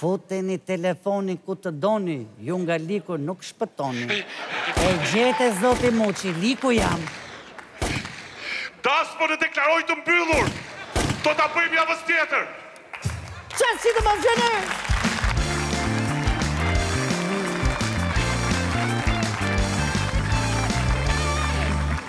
Futeni telefonin ku të doni, ju nga Liku nuk shpëtoni. E gjete zoti Muçi, Liku jam. Dasmën e deklaroj të mbyllur! Do ta bëjmë javën tjetër! Ç'është si të mos gjenë!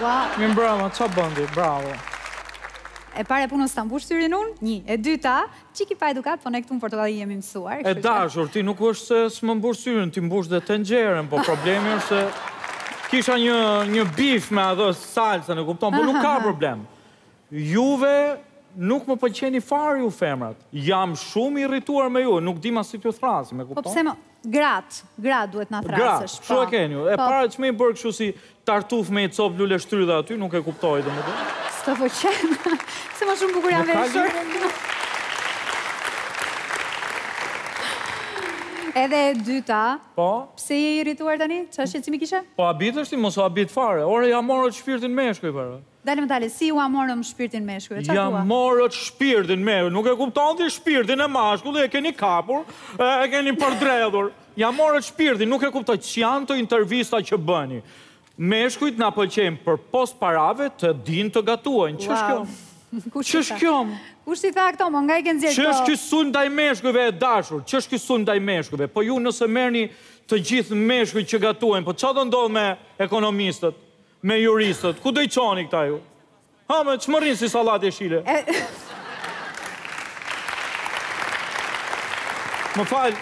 Mirëmbrëma, ça bën ti, bravo. E para e punës s'ta mbush syrin unë, një. E dyta, çikë i paedukatë, po ne këtu në Portokalli jemi mësuar. E dashur, ti nuk është se s'më mbush syrin, ti më mbush dhe tenxheren, po problemi është se kisha një një bif me atë salcën, e kupton, po nuk ka problem. Juve nuk më pëlqeni fare ju femrat. Jam shumë i irrituar me ju, nuk di ma si t'ju thrasim, e kupton? Po pse më, Gratë, gratë duhet na thrasësh. Gratë, shu e keni ju. E po. para që me i bërë këshu si tartuf me një copë luleshtrydhe aty, nuk e kuptoj dhe më dhe. Së të fëqen, se më shumë bukur jam veshur. Edhe e dyta, po? pse je irrituar tani? Ça shqetësimi kishe? Po habitesh ti, mos u habit fare. Ore, ia morët shpirtin meshkujve. Dale më dale, si ua morëm shpirtin meshkujve, çfarë thua? Ia morët shpirtin me, nuk e kupton ti shpirtin e mashkullit e keni kapur, e keni përdredhur. Ia morët shpirtin, nuk e kuptoj ç'janë këto intervista që bëni. Meshkujt na pëlqejnë përpos parave të dinë të gatuajnë. Ç'është kjo? Ç'është kjo? Kush i tha këto, mo nga i ke nxjerr këto? Ç'është ky sulm ndaj meshkujve e dashur? Ç'është ky sulm ndaj meshkujve? Po ju nëse merrni të gjithë meshkujt që gatuajnë, po çfarë do ndodhë me ekonomistët? Me juristët, ku do i çoni këta ju? Ha, me ç'më rrinë si sallatë e shile. Më fal,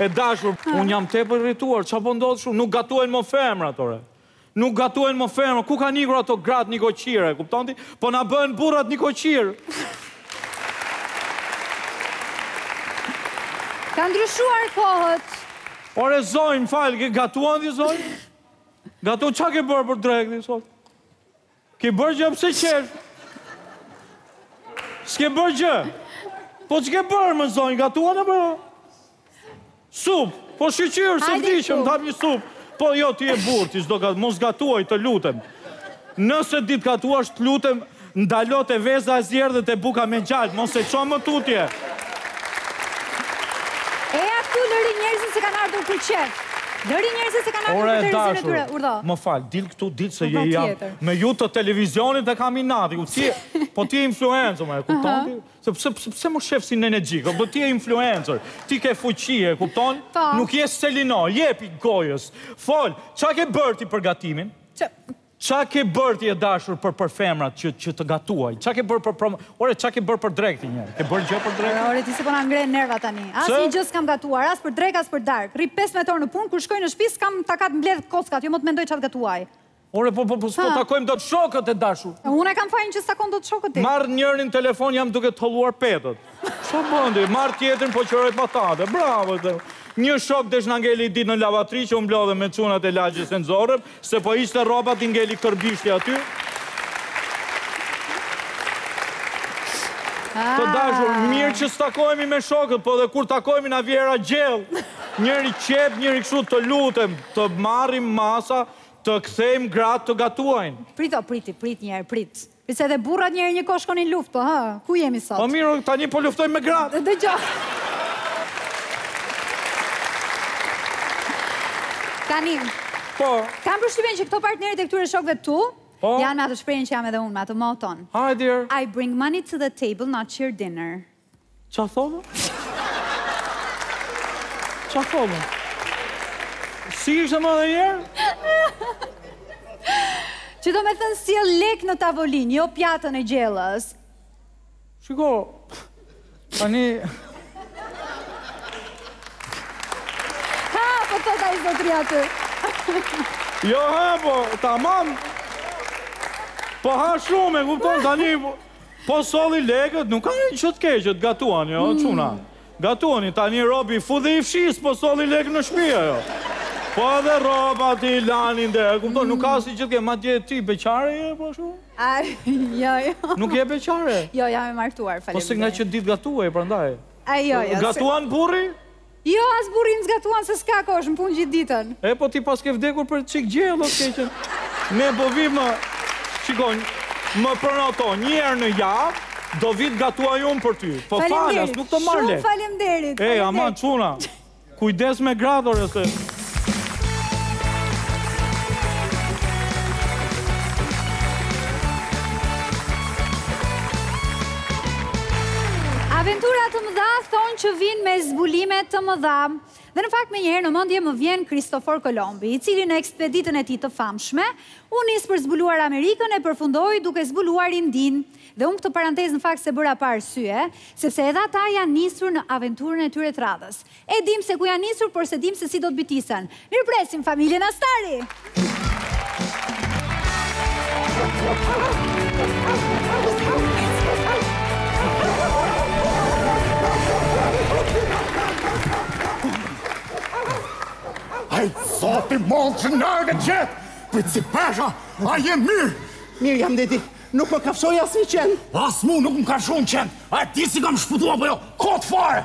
e dashur, unë jam tepër irrituar, ça po ndodh shumë, nuk gatuajnë më femrat, ore. Nuk gatuajnë më femrat, ku kanë ikur ato gratë nikoqire, kupton ti? Po na bëhen burrat nikoqirë. Kanë ndryshuar kohët. Ore, zonjë, fal, gatuan ti, zonjë? Gatuan, ça ke bërë për drekë ti sot? Ke bërë gjë pëse qërë? S'ke bërë gjë? Po ç'ke bërë më zonjë, gatuan bërë? Supë, po shyqyr, se vdiqëm të hamë një supë. Po jo, ti je burrë, ti zdo ka, mos gatuaj të lutem. Nëse di të gatuash, të lutem, Ndalo te veza e zier dhe te buka me gjalpë, mos e ço më tutje! Eja këtu lëri njerëzit se kanë ardhur për qejf. Lëri njerëzit se kanë ardhur për të rëzirë e tyre. Urdhëro. Ore, më fal, dil këtu, dil se je jam. Me ju të televizionit e kam inatin. Po ti je influencer, me e kupton ti? Se pëse, pëse, pëse më shef si nene gjikë? Po ti je influencer. Ti ke fuqi, e kupton? Po. Nuk je selino, jepi gojës. Fol, ça ke bërë ti për gatimin? Ça ke bërë ti e dashur për për femrat që që të gatuajnë? Ça ke bërë për prom... Ore, ça ke bërë për drekë ti njerë? Ke bërë gjë për drekë? Ore, ti si po na ngre nerva tani. Asnjë gjë s'kam gatuar, as për drekë, as për darkë. Rri 15 orë në punë, kur shkoj në shtëpi s'kam takat mbledh kockat, jo më të mendoj ça të gatuaj. Ore, po, po, po, s'po takojmë dot shokët e dashur. Unë e kam fajin që s'takon dot shokët ti. Marr njërin telefon, jam duke tëholluar petët. Ç'po bën ti, marr tjetrin po qëroj patate, bravo të Një shok desh na ngeli një ditë në lavatriçe, u mblodhëm me cunat e lagjes e nxorëm, se po ishte robat i ngeli kërbishti aty. Të dashur, mirë që s'takohemi me shokët, po dhe kur takohemi na vjen era gjellë. Njëri qepë, njëri këshu të lutem, të marrim masa, të kthejmë gratë të gatuajnë. Prito, priti, prit njerë, prit. Pse edhe burrat njëherë një kohë shkonin në luftë, po ha, ku jemi sot? Po mirë, tani po luftojmë me gratë. Dëgjo. Tani. Po. Kam përshtypjen që këto partnerët e këtyre shokëve tu po. janë me atë shprehjen që jam edhe unë, me atë moton. Hajde. I bring money to the table, not your dinner. Ça thua? Ça thua? Si ishte, ma thuaj dhe njëherë? Që do me thënë sjell lek në tavolin, jo pjatën e gjellës. Shiko, tani... Ha, po të ta ishtë do të rjatë. Jo, ha, po, ta mamë. Po ha shumë, e kupton, tani... Po- Po solli lekët, nuk ka gjë të keqe, të gatuan, jo, mm. çuna. Gatuani, lan robi i fut dhe i fshisë, po solli lekë në shpi, jo. Po edhe robat ti lani ndë, e kupto, nuk ka asgjë të keqe, po ti je ti beqare e, po shu? A, jo, jo. Nuk je beqare? Jo, jam e martuar, falem. Po se nga që di të gatuaj, prandaj. A, jo, jo. Gatuan burri? Jo as burrin s'gatuan se s'ka kohë është në punë gjithë ditën. E po ti paske vdekur për çik gjellë o të keqen. Ne po vim ë shiko më prenoto një herë në javë do vi të gatuaj unë për ty. Po falas nuk të marr lekë. Faleminderit. Shumë faleminderit. Ej aman çuna. Kujdes me gratë ore se. Aventura të mëdha thonë që vijnë me zbulime të mëdha. Dhe në fakt menjëherë në mendje më vjen Kristofor Kolombi, i cili në ekspeditën e tij të famshme u nis për zbuluar Amerikën e përfundoi duke zbuluar Indinë. Dhe unë këtë parantezë në fakt s'e bëra pa arsye, sepse edhe ata janë nisur në aventurën e tyre të radhës. E dimë se ku janë nisur, por se dimë se si do të bitisen. Mirëpresim familjen Astari! Ai zoti, mund që në e në gjithë! Principesha, a je mirë! Mirë jam dedi, nuk më kafshoj asnjë qen! As mu nuk më kafshoi një qen! A e di si kam shpëtu apo jo, kot fare!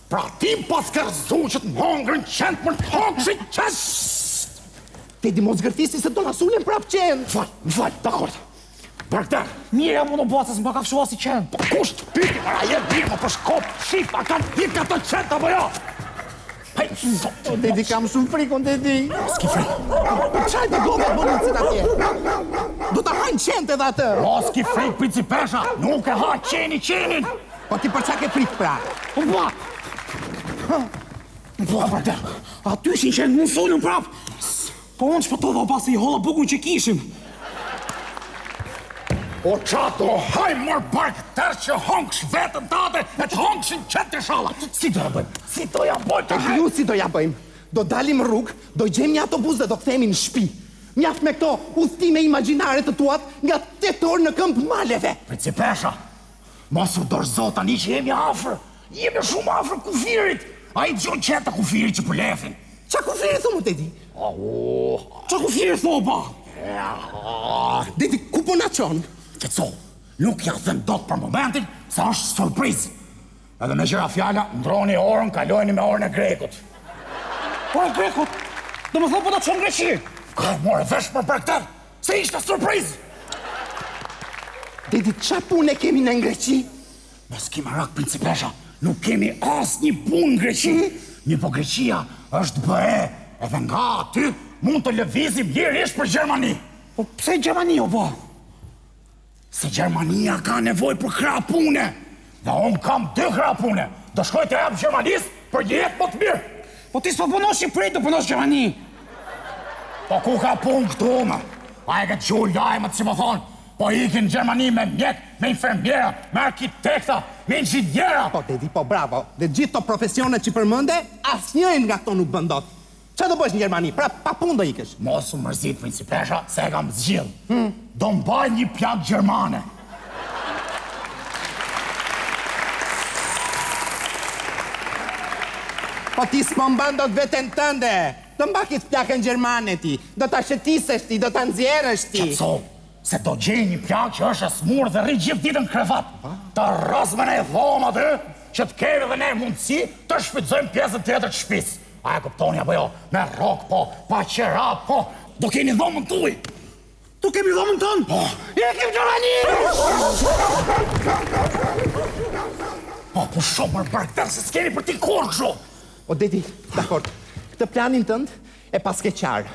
Pra ti paske rrëzu që të mongërën qenë për të hongë që qenë! Dedi, mos bërtit se do na sulen prapë qentë! Më fal, më fal, dakord! Bërgder! Mirë jam unë, s' më kafshoi asnjë qen! Po kush të pyti për a jetë dhirë më për shkopë, shif, a kam dhirë ka të qenë të bëjo! Hej, zot! O, dedi, kam shumë frikë, o, dedi! S'ki frikë! Për qaj të gove të bënë cita tje? Do të hajnë qentë dhe atë! O, s'ki frikë, principesha! Nuk e ha qeni qenin! Po ti për ça ke frikë pra? Po po! Po për të, a ty si qenë mund sonë në prap? Po unë që shpëtova pasi hëngra bukën që kishim. O qato, haj more barkderr që hëngsh veten tate e të hëngshin qentë ishalla. Si do ja bëjmë? Si do ja bëjmë? Të hajë? si do ja bëjmë? Do dalim n'rrugë, do gjejmë një autobus dhe do kthehemi në shpi. Mjaft me këto udhëtime imagjinare të tuat nga tetor në këmbë maleve. Principesha, Mos u dorëzo tani që jemi afër. Jemi shumë afër kufirit. A i dëgjon qentë e kufirit që po lehin. Ça kufiri thotë, Dedi? Ça kufiri thu o ba? Dedi, ku po na qonë? Qetësohu, nuk ja them dot për momentin se është surprizë. Edhe meqë ra fjala, ndrroni orën, kalojeni me orën e grekut. Orën e grekut, domethënë po na çon në Greqi. Ku e more vesh pra, baxhanak, se ishte surprizë. Dedi, ça pune kemi ne në Greqi? Mos ki merak principesha, nuk kemi asnjë punë në Greqi. Mirëpo Greqia është BE, edhe nga aty mund të lëvizim lirisht për Gjermani. Po pse Gjermani o ba? Se Gjermania ka nevojë për krahë pune dhe unë kam dy krahë pune. Do shkoj t'ia jap Gjermanisë për një jetë më të mirë. Po ti s'po punon në Shqipëri, do punosh Gjermani. Po ku ka punë këtu mo? A e ke dëgju lajmet se ça thonë? Po ikin në Gjermani me mjekë, me infermiera, me arkitekta, me inxhiniera. Po Dedi, po bravo. Dhe gjithë këto profesionet që përmende, asnjërin nga këto nuk bën dot. Ça do bësh në Gjermani? Prap pa punë do jesh. Mos u mërzit Principesha se e kam zgjidh. Hm. Do mbaj një plakë gjermane. Po ti s'po mban dot veten tënde. Do mbakërke plakën gjermane ti. Do ta shëtisësh ti, do ta nxjerrësh ti. Qetësohu, se do gjej një plakë që është e smurë dhe rri gjithë ditën në krevat. Ta rrasim në një dhomë aty, që të kemi dhe ne mundësi të shfrytëzojmë pjesën tjetër të shtëpisë. A e kuptoni apo jo? Me rrogë po, pa qera po, do keni dhomën tuj! Do kemi dhomën tonë? Po! E kemi ëndërr! Po, po shumë mirë bëre se s'keni pat kurrë kështu! O, Dedi, dakord, këtë planin tënd e paske qarë.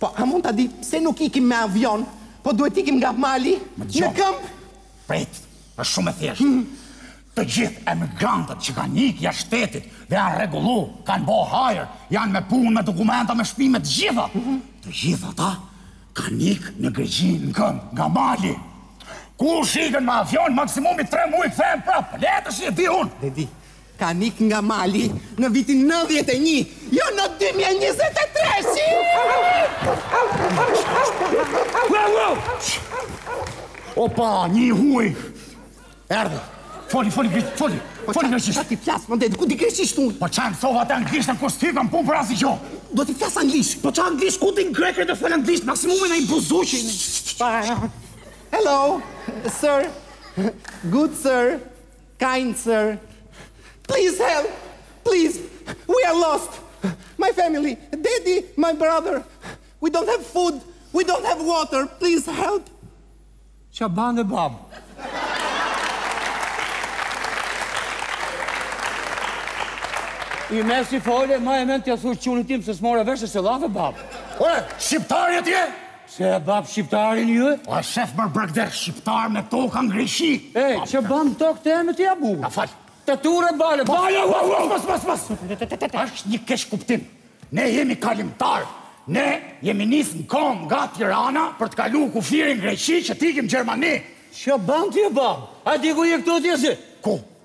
Po, a mund ta di pse nuk ikim me avion, po duhet t'ikim nga mali në këmbë? Prit, është shumë e thjeshtë. Të gjithë emigrantët që kanë ikë jashtë shtetit dhe janë rregullu, kanë bo hajër, janë me punë, me dokumenta, me shpi, me të gjitha. Të gjithë ata kanë ikë në Greqi në këmbë, nga mali. Kush ikën me avion, maksimumi tre muaj kthehen prapë. Le të shi e di unë. Dedi. Kanë ik nga Mali në vitin nëntëdhjetë e një, jo në dy mijë e njëzet e tre! Opa, një i huaj! Erdhe! Foli, foli, greqisht, foli! Po foli greqisht! Ça t'i flas, më nder, ku di greqisht unë? Po ça na e shave atë anglishten, nuk hyn n'punë për asnji gjo! Do t'i flas anglisht! Po ça anglisht, ku dinë grekët të flasin anglisht, maksimumi me i buzuk! Hello, sir! Good, sir! Kind sir, please help, please, we are lost, my family, daddy, my brother, we don't have food, we don't have water, please help. Ça ban dhe, bab? I mirësi fole, ma e men t'ja thu çunit tim se s'mora vesh se ç'thave bab. Ore, shqiptar je ti? Pse, bab, shqiptarë jeni ju? O e shef mër, bërë dhe shqiptar me toka në Greqi! E, ça ban tokë të, e mirë t'ja bu! Na fal! Të turë bale, bale! Mos, mos, mos, mos, mos! Ashtë një keqkuptim. Ne jemi kalimtarë. Ne jemi nis në kom nga Tirana për të kalu kufirin n'Greqi që t'ikim n'Gjermani. Ça ban ti bab? A di ku je këtu ti, i zi? Ku?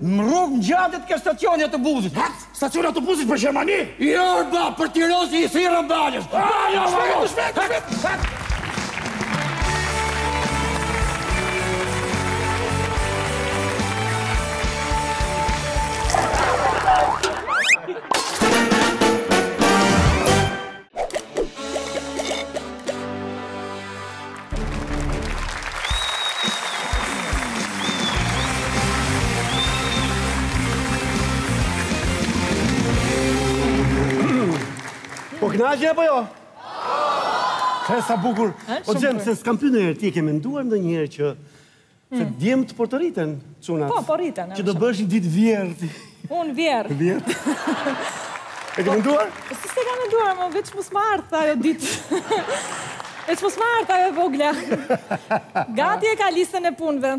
Në Rrogozhinë, ke stacioni autobuzit. What? Stacioni autobuzit për Gjermani? Jo, o bab, për Tironë, se i thirra Balës. Bala, Shpejt, shpejt, shpejt. Po kënaqe apo jo? Sa bukur. O Xhem, se s'kam pyetur ndonjëherë, ti e ke menduar ndonjëherë që Se djemtë po të rriten, çunat. Po, po rriten. Që do bëhesh një ditë vjehërr ti. Unë vjehërr. Vjehërr. E ke menduar? Po, si s'e kam menduar, me, veç mos m'ardhtë ajo ditë. Veç mos m'ardhtë ajo vogla. Gati e ka listën e punëve.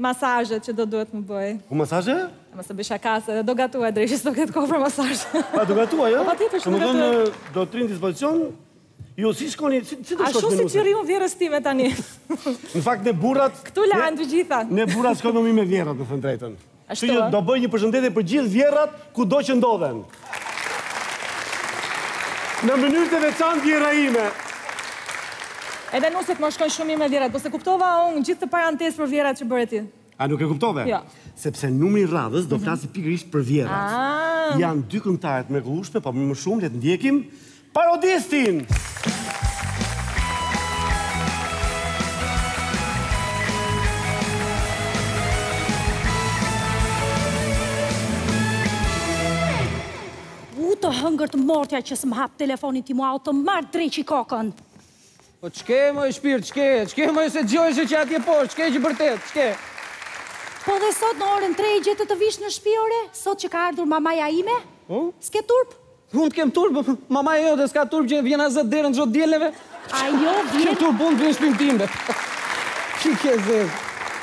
Masazhet që do duhet më bëjë. Po masazhe? Mo se bëj shaka se do gatuajë e shkreta, s'do ketë kohë për masazh. Pa do gatuajë, jo? Po patjetër, shumë gatuan. Do të rrijë në dispozicion Jo, si shkoni, si të shkosh me nusen? Ashtu siç i rri unë vjehrrës time tani. Në fakt, ne burrat... Këtu lahen të gjitha. Ne burrat shkojmë më mirë me vjehrrat, me thënë të drejtën. Ashtu që do bëj një përshëndetje për gjithë vjehrrat, kudo që ndodhen. Në mënyrë të veçantë vjehrra ime. Edhe nuset na shkojnë shumë mirë me vjehrrat, po s'e kuptova unë gjithë këtë parantezë për vjehrrat që bëre ti. A nuk e kuptove? Jo. Sepse numri i radhës do mhm. flasi pikërisht për vjehrrat. Ah. Janë dy këngëtare të mrekullueshme, po më shumë le të ndjekim parodistin! U të hëngërt mortja që s'më hap telefonin ti mua, o të marrtë dreqi kokën! Po ç'ke moj shpirt, ç'ke, ç'ke moj se dëgjohesh që atje poshtë, ç'ke që bërtet, ç'ke. Po dhe sot në orën tre e gjete të vish në shpi ore, sot që ka ardhur mamaja ime? Po? S'ke turp? Unë të kem turp, mamaja jote s'ka turp që vjen e zë derën çdo të dielave? Ajo vjen. Ç'ke turp unë të vi në shpinë tim be. Ç'ke zezë.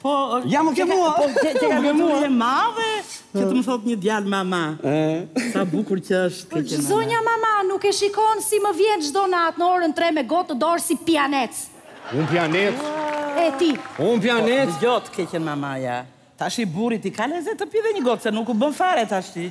Po, ja më ke mua. Po, ke kaq, je rritur e madhe, që të më thot një djalë mama. Sa bukur që është. Po, zonja mama, nuk e shikon si më vjen çdo natë në orën tre me gotë në dorë si pjanec. Unë pjanec? E ti. Unë pjanec? Po, dëgjo të keqen mamaja. Tashi burrit i ka lezet të pi dhe një gotë, se nuk u bën fare tashi.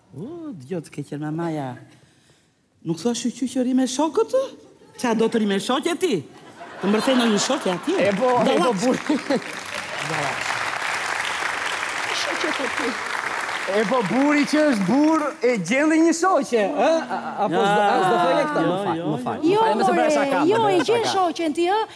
Uuh, dëgjo të keqen mamaja. Nuk thua shyqyr që rri me shokët? Ça do të rri me shokët ti? Të mërthej në një shoqe atje. E po, e po burrë. E po burri që është burrë e gjen një shoqe, ë? Apo s'do thoje këtë, më fal, më fal. Jo, more, jo, e gjen shoqen ti, ë?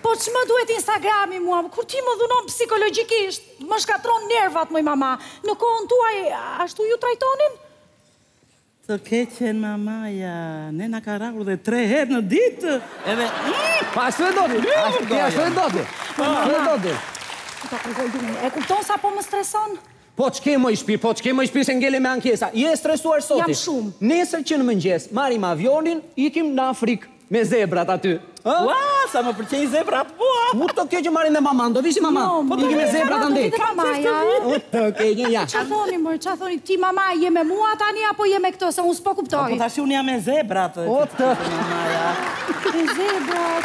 Po ç'më duhet Instagrami mua, kur ti më dhunon psikologjikisht, më shkatërron nervat moj mama. Në kohën tuaj ashtu ju trajtonin? Të keqen mamaja, ne na ka rrahur dhe tre herë në ditë, edhe Po ashtu e do ti, ti ashtu e do ti. Po mama, e kupton sa po më streson? Po ç'ke moj shpirt, po ç'ke moj shpirt se ngele me ankesa, je e stresuar sot ti? Jam shumë. Nesër që në mëngjes marrim avionin, ikim në Afrikë me zebrat aty. Ëh? Uaa, sa më pëlqejnë zebrat mua! U dëgjo që marrim dhe mamanë, do vish me mamanë. Jo, më. Ikim me zebrat andej. Ka mamaja. U dëgjo që ja. Ça thoni moj, ça thoni ti mama, je me mua tani apo je me këto se unë s'po kuptoj. Po tash unë jam me zebrat. O të. Mamaja. Me zebrat.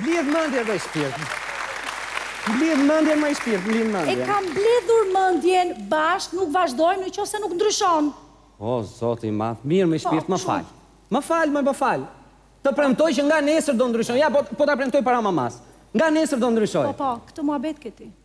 Mblidh mendjen dhe shpirtin. Mblidh mendjen moj shpirt, mblidh mendjen. E kam mbledhur mendjen, bashkë nuk vazhdojmë në qoftë se nuk ndryshon. O zot i madh, mirë moj shpirt më fal. Më fal moj më fal. Të premtoj që nga nesër do ndryshoj. Ja po po ta premtoj para mamasë. Nga nesër do ndryshoj. Po po, këtë muhabet ke ti.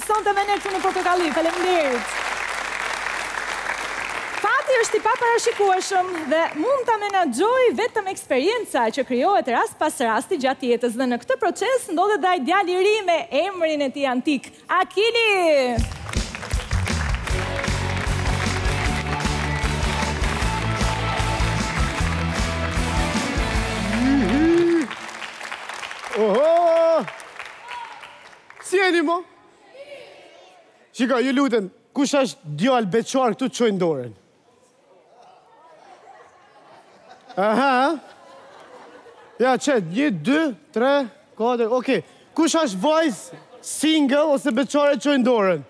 Sonte me ne këtu në Portokalli. Faleminderit. Fati është i paparashikueshëm dhe mund ta menaxhojë vetëm eksperienca që krijohet rast pas rasti gjatë jetës dhe në këtë proces ndodhet dhe ai djalë i ri me emrin e tij antik, Akili! Hihii! Ohoo! Si jeni mo? Shikoni, ju lutem, kush është djalë beqar këtu të çojnë dorën? Aha, Ja, qe, një, dy, tre, katër, oke. Kush është vajzë single ose beqare çojnë dorën?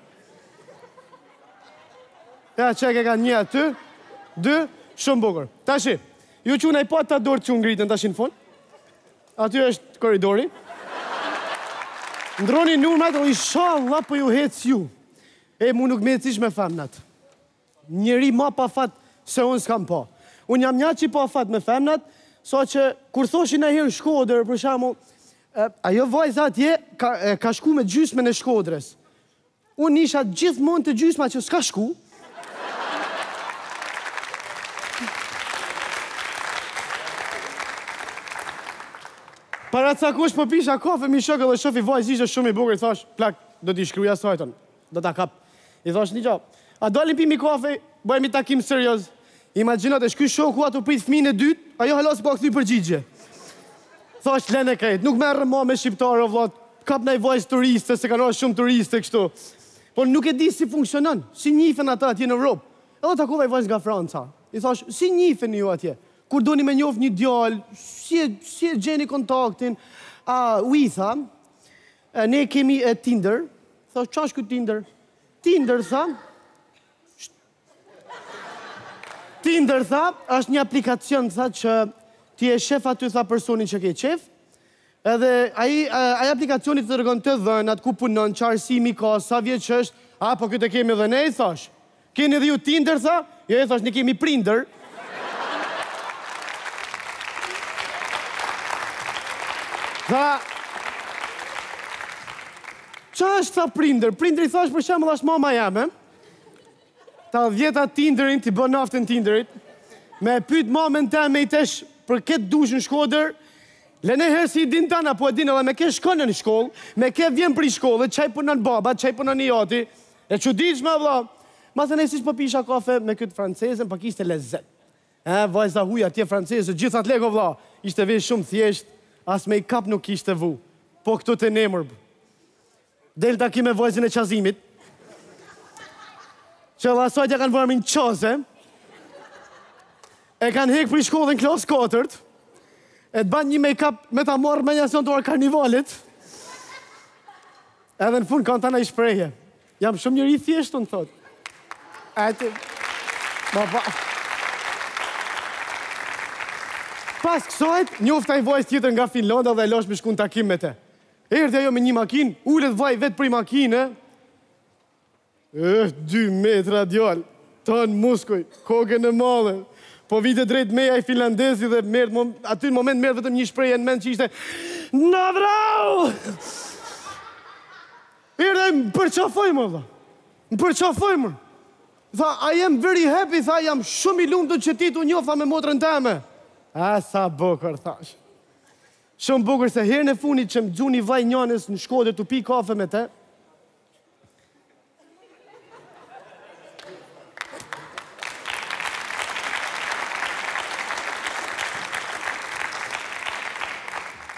Ja, qe ku ka një aty, dy, shumë bukur. Tashi, ju që unë jau pashë dorët që u ngritën, tashi në fund? Aty është korridori. Ndrroni numrat o ishalla po ju ec ju. E mu nuk më ecish me femnat. Njeri ma pa fat se unë s'kam pa. Unë jam njaq i pa fat me femnat, saqë kur thoshin njiherë n'Shkodër, për shembull, ajo vajza atje ka, ka shku me gjysmën e Shkodrës. Unë isha gjithmonë te gjysma që s'ka shku. Para ca kohësh po pisha kafe, me nji shok dhe shof nji vajzë ishte shumë e bukur, i thash, plak, do t'i shkruj asaj, ton, do ta kap. I thash një gja, a dalim pimë nji kafe, bëjmë nji takim serioz, Imagjino tash ky shoku asht tu prit fëmijën e dytë, ajo hala s'po kthy përgjigje. Thash lene krejt, nuk merrem me shqiptare vlla. Kap naj vajzë turiste, se ka shumë turiste kështu. Po nuk e di si funksionon, si njifen ata atje në Evropë. Edhe takova një vajzë nga Franca. I thash, si njifeni ju atje? Kur doni me njoft një djalë, si e si e gjeni kontaktin? A u i tha, ne kemi Tinder. Thash, ç'është ky Tinder? Tinder tha, Tinder tha, është një aplikacion tha që ti e shef aty tha personin që ke qef. Edhe ai aplikacioni të tregon të dhënat ku punon, çfarë arsimi ka, sa vjeç është. A po këtë kemi dhe ne i thash. Keni dhe ju Tinder tha? Jo i thash ne kemi Prinder. Tha Ça është tha Prinder? Prinder i thash për shembull është mama jeme. Ta dhjefsha tinderin, t'i bën naftin tinderit, me e pyt mamën teme tesh për kë të dush në Shkodër, lene njiherë se i din tana, po e din edhe me kë shkon në shkollë, me kë vjen prej shkolle, ça i punon baba, ça i punon i ati, e që dish me vla, me thënë siç po pisha kafe me këtë francezen, po kishte lezet. E, vajza e huaj, kjo franceze, gjithato lekë o vla, ishte vesh shumë thjesht, as make-up nuk kishte vu, po këtu te ne mor. Del n'takim me vajzën e Qazimit. Që dhe asajt ia kanë vu emrin Qaze. E kanë hekë prej shkolle n'klasë katërt. E të ban një make-up me ta marrë me nji herë n'tor t'karnavalit. Edhe në fund kanë tana nji shprehje. Jam shumë njeri i thjeshtë, më thotë. Ati... Ma pa... Pas kësajt, njofta nji vajzë tjetër nga Finlanda dhe e lashë me shku në takim me te. Erdhi ajo me një makinë, ulet vllai vet prej makine. Është dy metra djalë, tan muskuj, kokën e madhe. Po vinte drejt meje ai finlandezi dhe m'erdh aty në moment m'erdh vetëm një shprehje në mend që ishte Na vrau! Erdhi ai më përqafoi më vëlla. Më përqafoi më. Tha, I am very happy, tha, jam shumë i lumtur që ti u njofte me motrën teme. A sa bukur thash. Shumë bukur se herën e fundit që më xuni vllai i njanës në Shkodër tu pi kafe me të.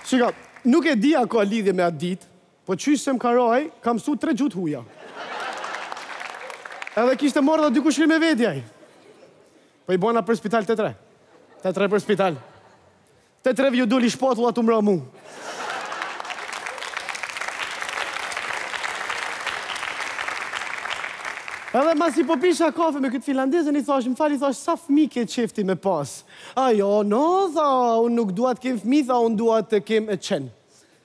Shiko, nuk e di a ka lidhje me atë ditë, po qysh se më ka ra ai, kam msu tre gjuhë t'huja. Edhe kishte marrë dhe dy kushri me vete ai. Po i bana për spital të tre. Të tre për spital. Të treve iu doli shpatulla tu m'ra mu. Edhe masi po pisha kafe me këtë finlandezën, i thash, më fal, thash, sa fmi ke qejf ti me pas? A jo, no, tha, unë nuk dua t'kem fmi, tha, unë dua të kem një qen.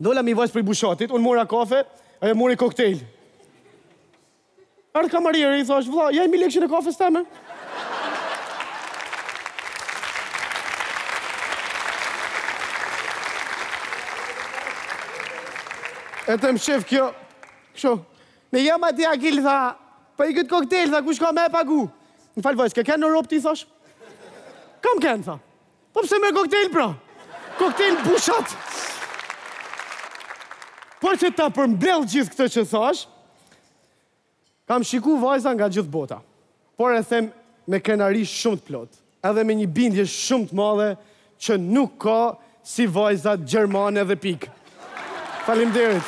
Dola me 'i vajzë prej Bushatit, unë mora kafe, ajo mori koktejl. Erdh kamarieri, i thash, vla, ja 'i mijë lekshin e kafes teme. Edhe më shef kjo, kështu, me jam ati akil, tha, po po këtë koktejl, tha, kush ka me e pagu? Më fal vajzë, ke kenë n'Europë ti, thash? Kam kenë, tha. Po pse me koktejl pra? Koktejl Bushat. Por që ta përmbledh gjithë këtë që thash, kam shiku vajza nga gjithë bota. Por e them me krenari shumë të plotë, edhe me një bindje shumë të madhe që nuk ka si vajzat gjermane dhe pikë. Faleminderit.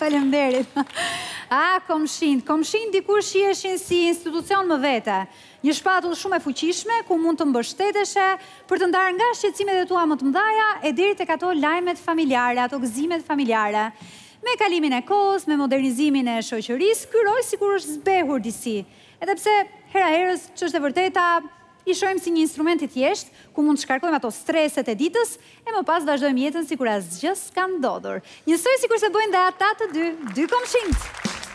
Faleminderit. Ah, komshinjtë, komshinjtë dikur shiheshin si institucion më vete. Një shpatull shumë e fuqishme ku mund të mbështeteshe për të ndarë nga shqetësimet e tua më të mdhaja e deri tek ato lajmet familjare, ato gëzimet familjare. Me kalimin e kohës, me modernizimin e shoqërisë, ky rol sikur është zbehur disi. Edhe pse, hera herës, ç'është e vërteta, i shohim si një instrument i thjeshtë, ku mund të shkarkojmë ato streset e ditës, e më pas vazhdojmë jetën sikur asgjë s'ka ndodhur. Njësoj sikurse bëjnë dhe ata të dy, dy komshinjtë!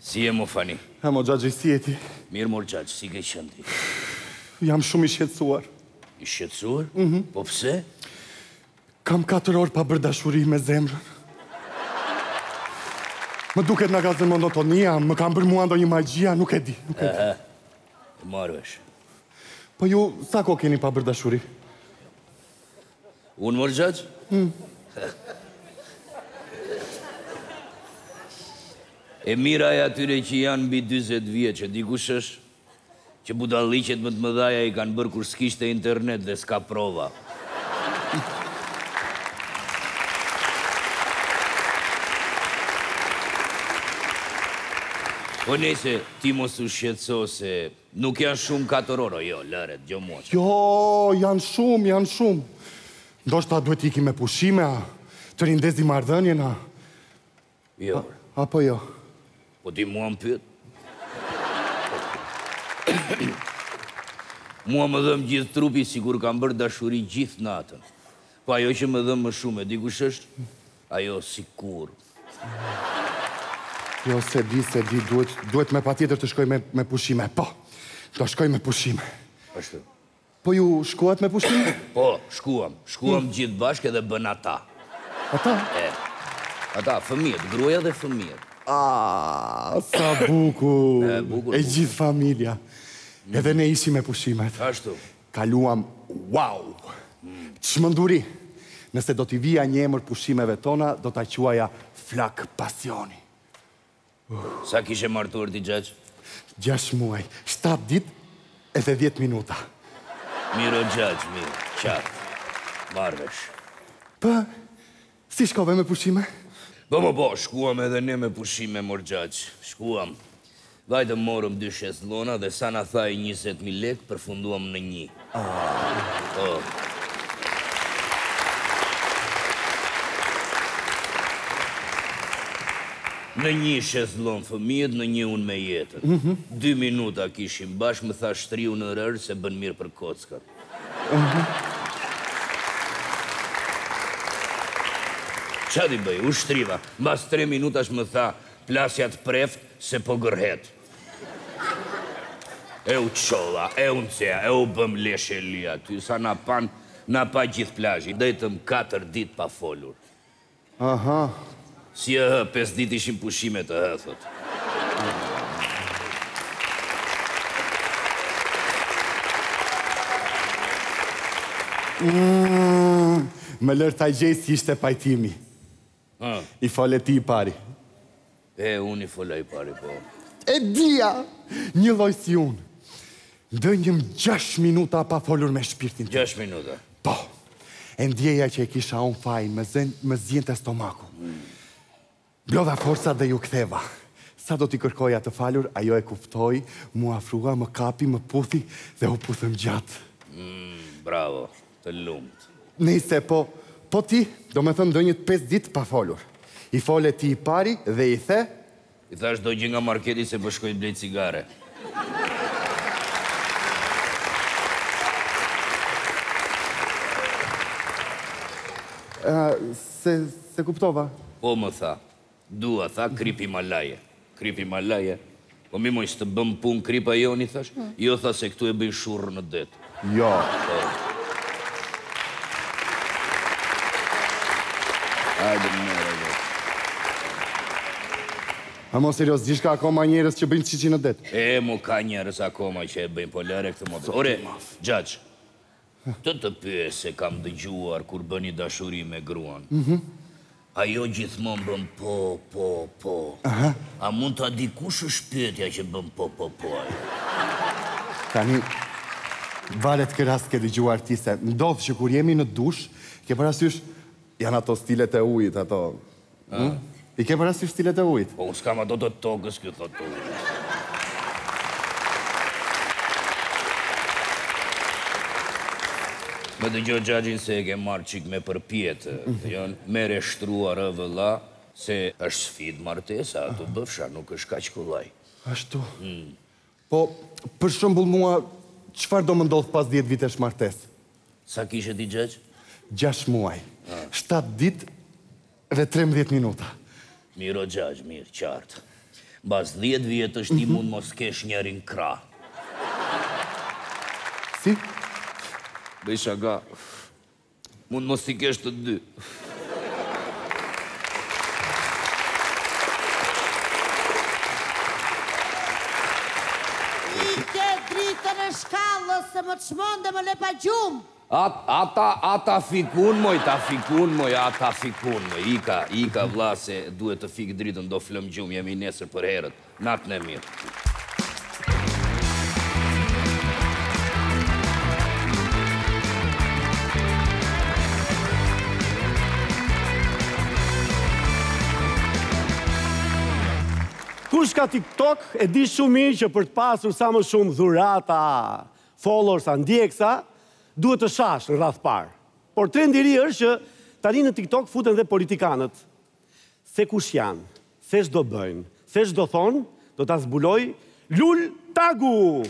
Si je mo fani? Hë mo xhaxhi si je ti? Mirë mor xhaxh, si ke qenë ti? Jam shumë i shqetësuar. I shqetësuar? Mhm. Po pse? Kam 4 orë pa bërë dashuri me zemrën. Më duket na ka zënë monotonia, më kanë bërë mua ndonjë magji a, nuk e di, nuk e di. Marr vesh. Po ju sa kohë keni pa bërë dashuri? Unë mor xhaxh? Hmm. E mira e atyre që janë mbi 20 vjeç, e di kush është që budalliqet më të mëdhaja i kanë bërë kur s'kishte internet dhe s'ka prova. Po nejse, ti mos u shqetëso se Nuk janë shumë katër orë o jo, lëre, dëgjo mua. Jo, janë shumë, janë shumë. Ndoshta duhet të ikim me pushime, a? Të rindezim marrëdhënien, a? Jo. A, apo jo? Po ti mua më pyet? mua më dhëmb gjithë trupi sikur kam bërë dashuri gjithë natën. Po ajo që më dhëmb më shumë, e di kush është? Ajo sikur. Jo se di se di duhet duhet me patjetër të shkoj me me pushime po do shkoj me pushime ashtu po ju shkuat me pushime po shkuam shkuam mm. gjithë bashkë edhe me ata ata e ata fëmijët gruaja dhe fëmijët ah sa bukur e, bukur, e gjithë familja mm. edhe ne ishim me pushimet ashtu Kaluam wow! Çmenduri! Nëse do t'i vija një emër pushimeve tona, do ta quaja Flakë pasioni. Uh. Sa kishe martuar ti Xhaxh? Gjashtë muaj, shtatë ditë edhe dhjetë minuta. Mirë o Xhaxh, mirë, qartë. Marr vesh. Po, Si shkove me pushime? Po, po, po, shkuam edhe ne me pushime, mor xhaxh, shkuam. Vajtëm morëm dy shezlona dhe sa na tha ai njëzet mijë lekë, përfunduam në një. Po. Në një shezlon fëmijët, në një unë me jetën. Dy minuta kishim bashkë, më tha shtrihu në rërë se bën mirë për kockat. Ça t'i bëj, u shtriva. Mbas tre minutash më tha, plasja të preft se po gërrhet. E u çova, e u nxeja, e u bëm lesh e li aty, sa na panë, na pa gjithë plazhi, ndëjtëm katër ditë pa folur. Aha. Si ëhë, pesë ditë ishin pushimet ëhë, thotë. Mm, më lërë ta gjej si ishte pajtimi. I fole ti i pari. E unë i fola i pari po. E dija, një lloj si unë. Ndenjëm gjashtë minuta pa folur me shpirtin të. Gjashtë minuta? Po. E ndjeja që e kisha unë fajin, më ziente stomaku. Mm. Mblodha forcat dhe iu ktheva. Sa do t'i kërkoja të falur, ajo e kuptoi, m'u afrua, më kapi, më puthi dhe u puthëm gjatë. Mm, bravo. Të lumtë. Nejse, po po ti, domethënë ndenjët pesë ditë pa folur. I fole ti i pari dhe i the. I thashë do gjë nga marketi se po shkoj të blej cigare. Ëh, se s'e kuptova. Po më tha. Dua, tha Krip Himalaje. Krip Himalaje, Po mirë moj, s'të bën punë kripa jonë, i thashë? Jo, tha, se këtu e bëjnë shurrën në det. Jo. Hajde more, jo. A mo seriozisht, ka akoma njerëz që bëjnë çiçin në det? E, mo ka njerëz akoma që e bëjnë, po lëre këtë muhabet. Ore, Xhaxh. Do të pyes se kam dëgjuar kur bëni dashuri me gruan. Ajo gjithmonë bën po, po, po. A mund ta di kush është pyetja që bën po, po, po ajo? Tani, varet kë rast ke dëgjuar ti se ndodh që kur jemi në dush, ke parasysh, janë ato stilet e ujit, ato, I ke parasysh stilet e ujit? Po, unë s'kam ato të tokës kjo thotë të ujit. Më dëgjo xhaxhin se e ke marrë çik me përpjetë, merre shtruar vëlla, se është sfidë martesa, a t'u bëfsha, nuk është kaq kollaj. Ashtu. Po, për shembull mua çfarë do më ndodhë pas dhjetë vitesh martesë? Sa kishe ti xhaxh? Gjashtë muaj, shtatë ditë dhe trembëdhjetë minuta. Mirë o xhaxh, mirë, qartë. Mbas dhjetë vjetësh ti mund mos kesh njërin krah. Si? Bëj shaka. Mund mos i kesh të dy. Fike dritën e shkallës se më çmend dhe më le pa gjumë. At, a ta, a ta fik unë moj, ta fik unë moj, a ta fik unë moj, ika, ika vla se duhet të fik dritën do flemë gjumë, jemi nesër për herët. Natën e mirë. Kush ka TikTok e di shumë mirë që për të pasur sa më shumë dhurata, followers, ndjeksa, duhet të shash në radhë të parë. Por trendi i ri është që tani në TikTok futen dhe politikanët. Se kush janë, se ç'do bëjnë, se ç'do thonë, do ta zbuloj Lul Tagu!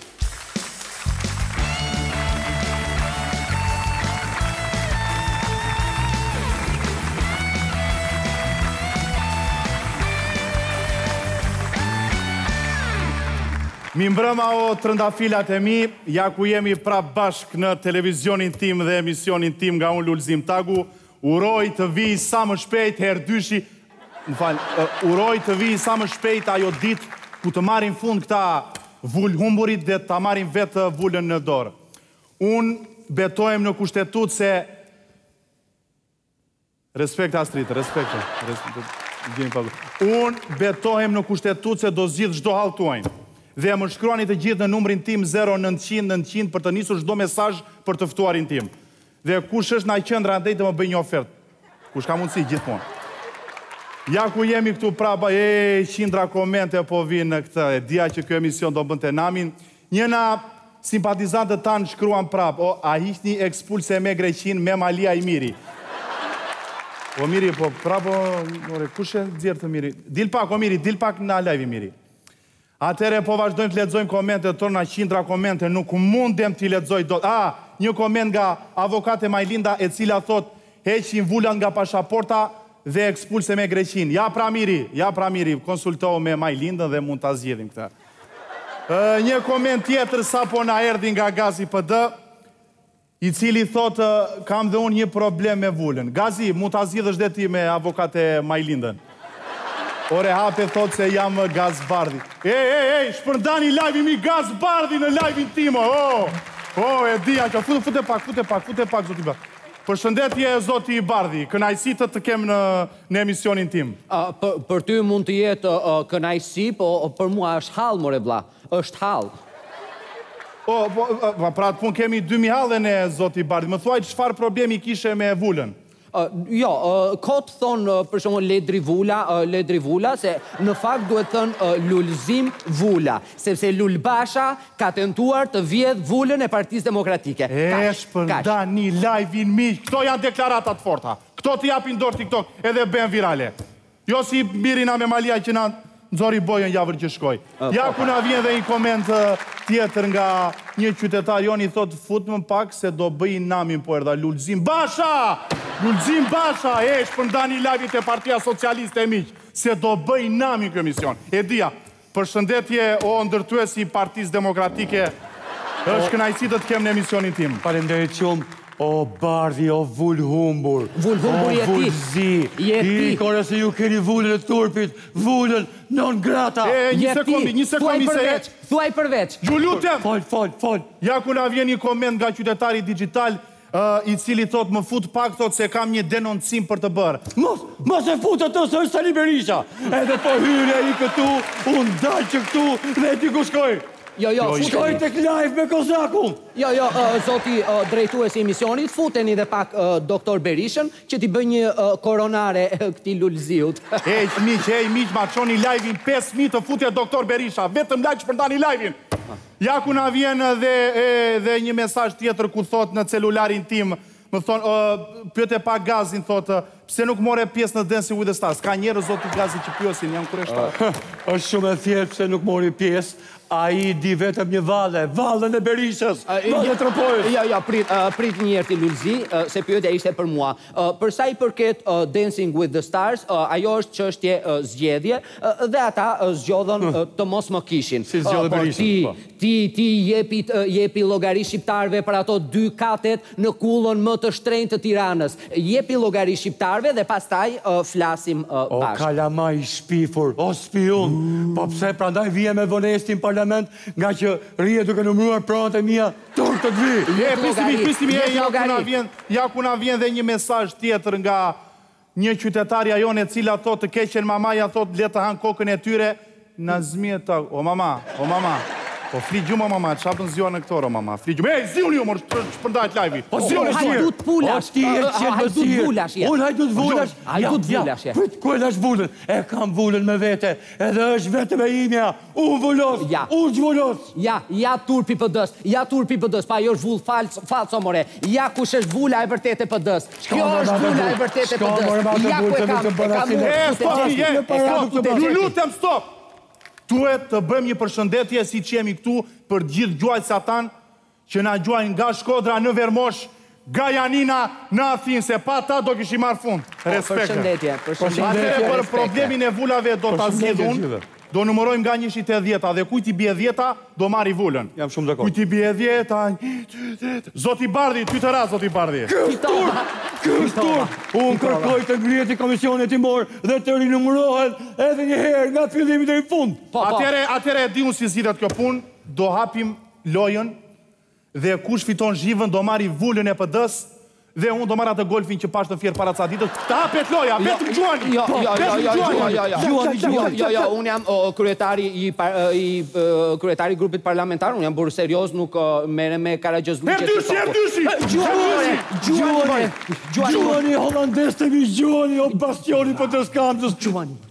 Mirëmbrëma o trëndafilat e mi, ja ku jemi prapë bashkë në televizionin tim dhe emisionin tim nga unë Lulzim Tagu, Uroj të vijë sa më shpejt herë dyshi, më fal, uroj të vijë sa më shpejt ajo ditë ku të marrin fund këta vulëhumburit dhe ta marrin vetë vulën në dorë. Unë betohem në kushtetutë se Respekt Astrit, respekt. Unë betohem në kushtetutë se do zgjidh çdo hall tuajin. Dhe më shkruani të gjithë në numrin tim 0900 900 për të nisur çdo mesazh për të ftuarin tim. Dhe kush është nga qendra andej të më bëjë një ofertë. Kush ka mundësi, gjithmonë. Ja ku jemi këtu prapë, ee, qindra komente po vijnë në këtë, e dija që kjo emision do bënte namin. Një nga simpatizantët tanë shkruan prapë, o, a hiqni ekspulse me Greqinë, me Maliai Miri. O Miri, po prapë, o, more, kush e nxjerr të Miri? Dil pak, o Miri, dil pak nga lajvi Miri. Atëherë po vazhdojmë të lexojmë komente tona qindra komente nuk mundem t'i lexoj dot ah një koment nga avokate Majlinda e cila thotë heqim vulat nga pashaporta dhe ekspulse me Greqinë ja pra Miri ja pra Miri konsultohu me Majlindën dhe mund ta zgjidhim këtë ë një koment tjetër sapo na erdhi nga Gazi PD I cili thotë kam dhe unë një problem me vulën. Gazi, mund ta zgjidhësh dhe ti me avokate Majlindën. Ore hape thotë se jam Gaz Bardhi. Ej, ej, ej, shpërndani live-in miq Gaz Bardhi në live-in tim, o! O, e dija që, fute, fute pak, fute pak, fute pak, zoti Bardhi. Përshëndetje, zoti Bardhi, kënaqësi të të kem në, në emisionin tim. Për, për ty mund të jetë kënaqësi, po për mua është hall, more vlla. Është hall. O, po, prandaj po, kemi 2000 halle ne zoti Bardhi. Më thuaj çfarë problemi kishe me vulën? Jo, kot thonë për shembull Ledri Vula, Ledri Vula se në fakt duhet thënë Lulzim Vula, sepse Lul Basha ka tentuar të vjedhë vulën e Partisë Demokratike. Ej shpërndani live-in miq. Këto janë deklarata të forta. Këto të japin dorë TikTok edhe bëhen virale. Jo si Miri nga Memaliaj që na nxori bojën javën që shkoi. Ja ku na vjen dhe një koment tjetër nga një qytetar jonë që thotë futmë pak se do bëj namin po erdha Lulzim Basha! Lulzim Basha ej shpërndani lajvin te Partia Socialiste miq se do bëjë namin kjo emision. E dija. Përshëndetje o ndërtuesi i Partisë Demokratike, është kënaqësi të të kem në emisionin tim. Faleminderit shumë o bardhi o vulëhumbur, o vulëzi, ik ore se ju keni vulën e turpit, vulën non grata. E e një sekondë, një sekondë se ec. Thuaj përveç, thuaj përveç. Ju lutem. Fol, fol, fol. Ja ku na vjen një koment nga qytetari dixhital, uh, i cili thot më fut pak thot se kam një denoncim për të bërë. Mos, mos e fut atë se është Sali Berisha. Edhe po hyri ai këtu, unë dalë që këtu dhe diku shkoj. Jo, jo, jo shkoj tek live me Kozaku. Jo, jo, uh, zoti uh, drejtues i emisionit, futeni dhe pak uh, doktor Berishën që t'i bëj një uh, koronare uh, këtij Lulziut. Ej, miq, ej, miq, ma çoni live-in 5 mijë të futet doktor Berisha, vetëm like shpërndani live-in. Ja ku na vjen dhe e dhe një mesazh tjetër ku thotë në celularin tim më thonë ë pyete pak Gazin thotë pse nuk more pjesë në Dancing with the Stars ka njerëz zoti Gazi që pyesin janë kureshtarë. Është shumë e thjeshtë pse nuk mori pjesë ai di vetëm një valle vallen e Berishës vallen e Tropojës. Jo jo prit prit një herë ti Lulzi se pyetja ishte për mua Për sa i përket Dancing with the Stars, ajo është çështje zgjedhje dhe ata zgjodhën të mos më kishin. Si zgjodhën Berishën, po. Ti, ti, ti i jepi, jepi llogari shqiptarëve për ato dy katet në kullën më të shtrenjtë të Tiranës. Jepi llogari shqiptarëve dhe pastaj flasim bashkë. O kalama i shpifur, o spiun! Po pse prandaj vije me vonesë ti në parlament, ngaqë rrije duke numëruar pronat e mia? Turp të dy! E prisni, prisni, e ja ku na vjen, ja ku na vjen dhe një mesazh tjetër nga një qytetarja jonë e cila thotë të keqen mamaja thotë le të hanë kokën e tyre, Nazmie Tag, o mama, o mama, po fli gjumë o mama, çfarë bën zgjuar në këtë orë o mama, fli gjumë, ej ziuni ju mor, shpërndahet lajvi, o ziuni ju! Hajdut pulash, hajdut vulash je! Unë hajdut vulash, hajdut vulash je! Prit ku e ke vulën, e kam vulën me vete, edhe është vetëm e imja! U vulos! Ja. U zhvulos! Ja, ja turpi i PD-s, ja turpi i PD-s, pa ajo është vulë fals, falso more. Ja kush është vula e vërtetë e PD-s. Kjo është vula e vërtetë e PD-s. Ja ku e kam, e kam unë. E, stop, e, stop, ju lutem stop! Duhet të bëjmë një përshëndetje siç jemi këtu për të gjithë gjuajtësat tanë Që na gjuajnë nga Shkodra në Vermosh, nga Janina në Athinë, se pa ta do kishim marrë fund. Respekte. Atëherë për problemin e vulave do ta zgjidh unë, do numërojmë nga njëshi te dhjeta dhe kujt i bie dhjeta do marri vulën. Jam shumë dakord. Kujt i bie dhjeta, një, dy, tre. Zoti Bardhi, ty të ra zoti Bardhi. Ky është turp! Ky është turp! Unë kërkoj të ngrihet një komision hetimor dhe të rinumërohet edhe një herë nga fillimi deri në fund. Atëherë, atëherë e di unë si zgjidhet kjo punë, do hapim lojën dhe kush fiton zhivën do marri vulën e PD-së dhe unë do marr atë golfin që pashë në Fier para ca ditësh, të hapet loja, veç më gjuani, veç më gjuani, gjuani, gjuani. Jo, jo, unë jam kryetari i i kryetari i grupit parlamentar, unë jam burrë serioz, nuk merrem me karagjozllëqe të tjera. R dyshi, R dyshi, gjuani, gjuani, gjuani, gjuani holandezët e mi gjuani, o bastioni për të skandës, gjuani.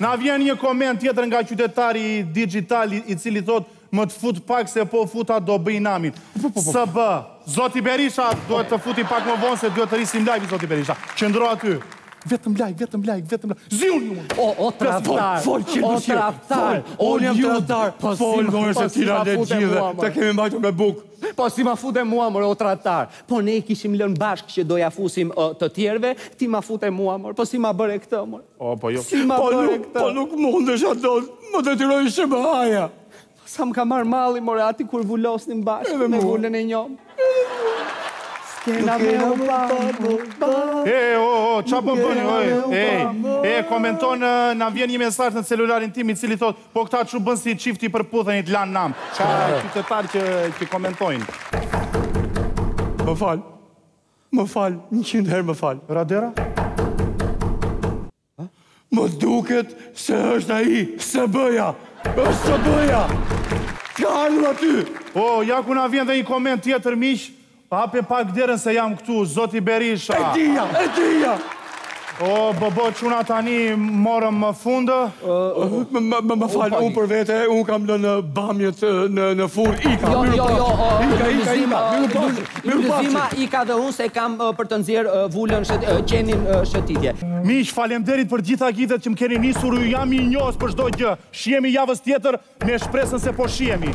Na vjen një koment tjetër nga qytetari dixhital i cili thotë më fut pak se po futa do bëj namin. SHBA, Zoti Berisha duhet të futim pak më vonë se duhet të rrisim live-in Zoti Berisha. Qëndro aty. Vetëm like, vetëm like, vetëm like. Zi unë ju. O o tradhtar. Fol çfarë do ti. Fol. Unë jam tradhtar. Fol more se ti na le gjithë. Të kemi mbajtur me bukë. Po si ma fute mua mor o tradhtar. Po ne i kishim lënë bashkë që do ja fusim uh, të tjerëve, ti ma fute mua mor. Po si ma bëre këtë mor? O po jo. Si ma po bëre nuk, këtë? Po nuk mundesh ato, më detyroi SHBA-ja. Po sa më ka marr malli more aty kur vulosnim bashkë Edhe me vulën e njomë. Kena me u pa E, o, o, ça po bëni, o, e, e, komenton, na vjen një mesazh në celularin tim i cili thotë, Po këta ç'u bënë si çifti i Përputhenit lanë nam. Ka qytetarë që komentojnë. Më fal. Më fal, 100 herë më fal. Radera? Më duket se është ai SHBA-ja. Është SHBA-ja. Ka ardhur aty. Po, ja ku na vjen dhe një koment tjetër miq. Hape pak derën se jam këtu, zoti Berisha! E dija, e dija! O, bobo, ç'u na tani morëm fund? Më fal, unë për vete, unë kam lënë bamjet në furrë, ika, jo, mirë jo, jo, ika, ika, ika, mirupafshim, mirupafshim. Lëzima, ika dhe unë se kam për të nxjerrë vulën, qenin shëtitje. Miq, falemderit për gjitha giftet që më keni nisur, ju jam mirënjohës për çdo gjë, shihemi javën tjetër, Me shpresën se do shihemi!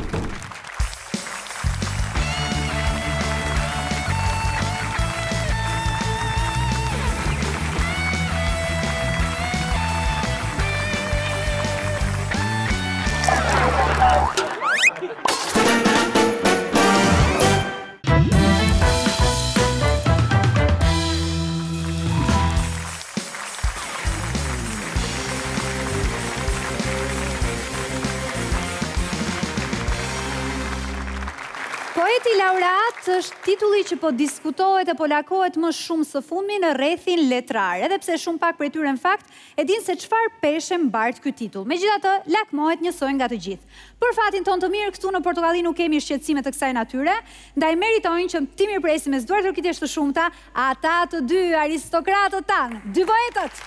Poeti laureat është titulli që po diskutohet e po lakohet më shumë së fundmi në rrethin letrar, edhe pse shumë pak prej tyre në fakt, E dinë se çfarë peshe mbart ky titull. Megjithatë, lakmohet njësoj nga të gjithë. Për fatin tonë të mirë, këtu në Portokalli nuk kemi shqetësime të kësaj natyre, ndaj meritojnë që t'i mirëpresim me duartrokitje të shumta ata të dy aristokratët tanë, dy poetët!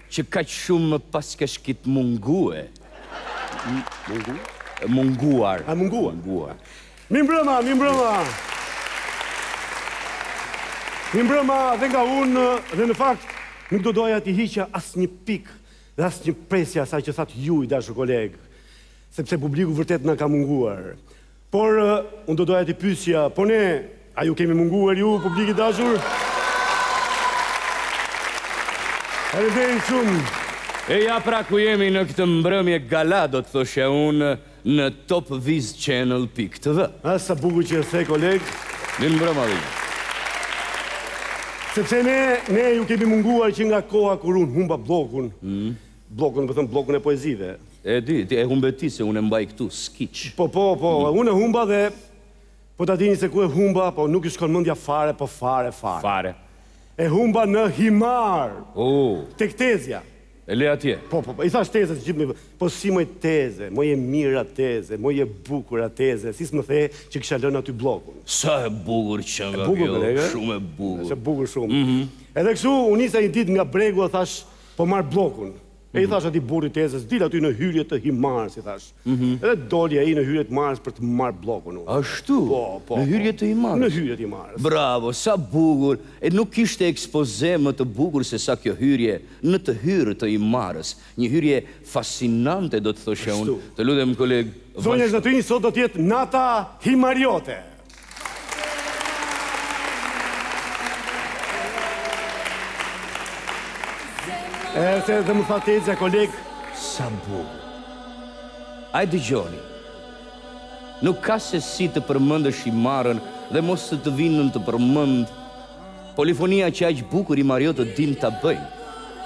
Që kaq shumë më paske shkit mungue. Munguar. A munguar. Mirëmbrëma, mirëmbrëma. Mirëmbrëma dhe nga unë dhe në fakt nuk do doja t'i hiqa asnjë pikë dhe asnjë presje asaj që thatë ju i dashur koleg. Sepse publiku vërtet na ka munguar. Por, unë do doja t'i pyesja, po ne, a ju kemi munguar ju, publik i dashur? Faleminderit shumë! E ja pra ku jemi në këtë mbrëmje gala, do të thoshja unë, në Top Viz Channel pikë TV. Ah, sa bukur që e the, koleg! Mirëmbrëma dhe unë. Sepse ne, ne ju kemi munguar që nga koha kur unë humba bllokun, Bllokun, domethënë bllokun e poezive. E di, ti e humbe ti se unë e mbaj këtu, skicë. Po, po, po, unë e humba dhe po ta dini se ku e humba, po nuk i shkon mendja fare, po fare, fare. Fare. E humba në Himarë. Oo. Tek tezja. E le atje. Po, po, po, i thashë tezes gjithë me, po si moj teze, moj e mira teze, moj e bukura teze, si s'më the që kisha lënë aty bllokun. Sa e bukur qenka kjo, shumë e bukur. Është e bukur shumë. Edhe kështu u nisa një ditë nga bregu e thashë, Po marr bllokun. E i thashë atij burrit tezes, dil aty në hyrje të Himarës, i thashë. Edhe doli ai në hyrje të Himarës për të marrë bllokun unë. Ashtu? Po, po. Në hyrje të Himarës? Në hyrje të Himarës. Bravo, sa bukur! E nuk kishte ekspoze më të bukur se sa kjo hyrje në të hyrë të Himarës. Një hyrje fascinante do të thoshe unë. Ashtu. Të lutem koleg, vazhdo. Zonja zotërinj, sot do të jetë nata himariote! E se dhe më tha tezja, koleg, sa bukur. A e dëgjoni? Nuk ka se si të përmëndësh Himarën dhe mos të të vijë ndërmend. Polifonia që aq bukur himariotët dinë ta bëjnë,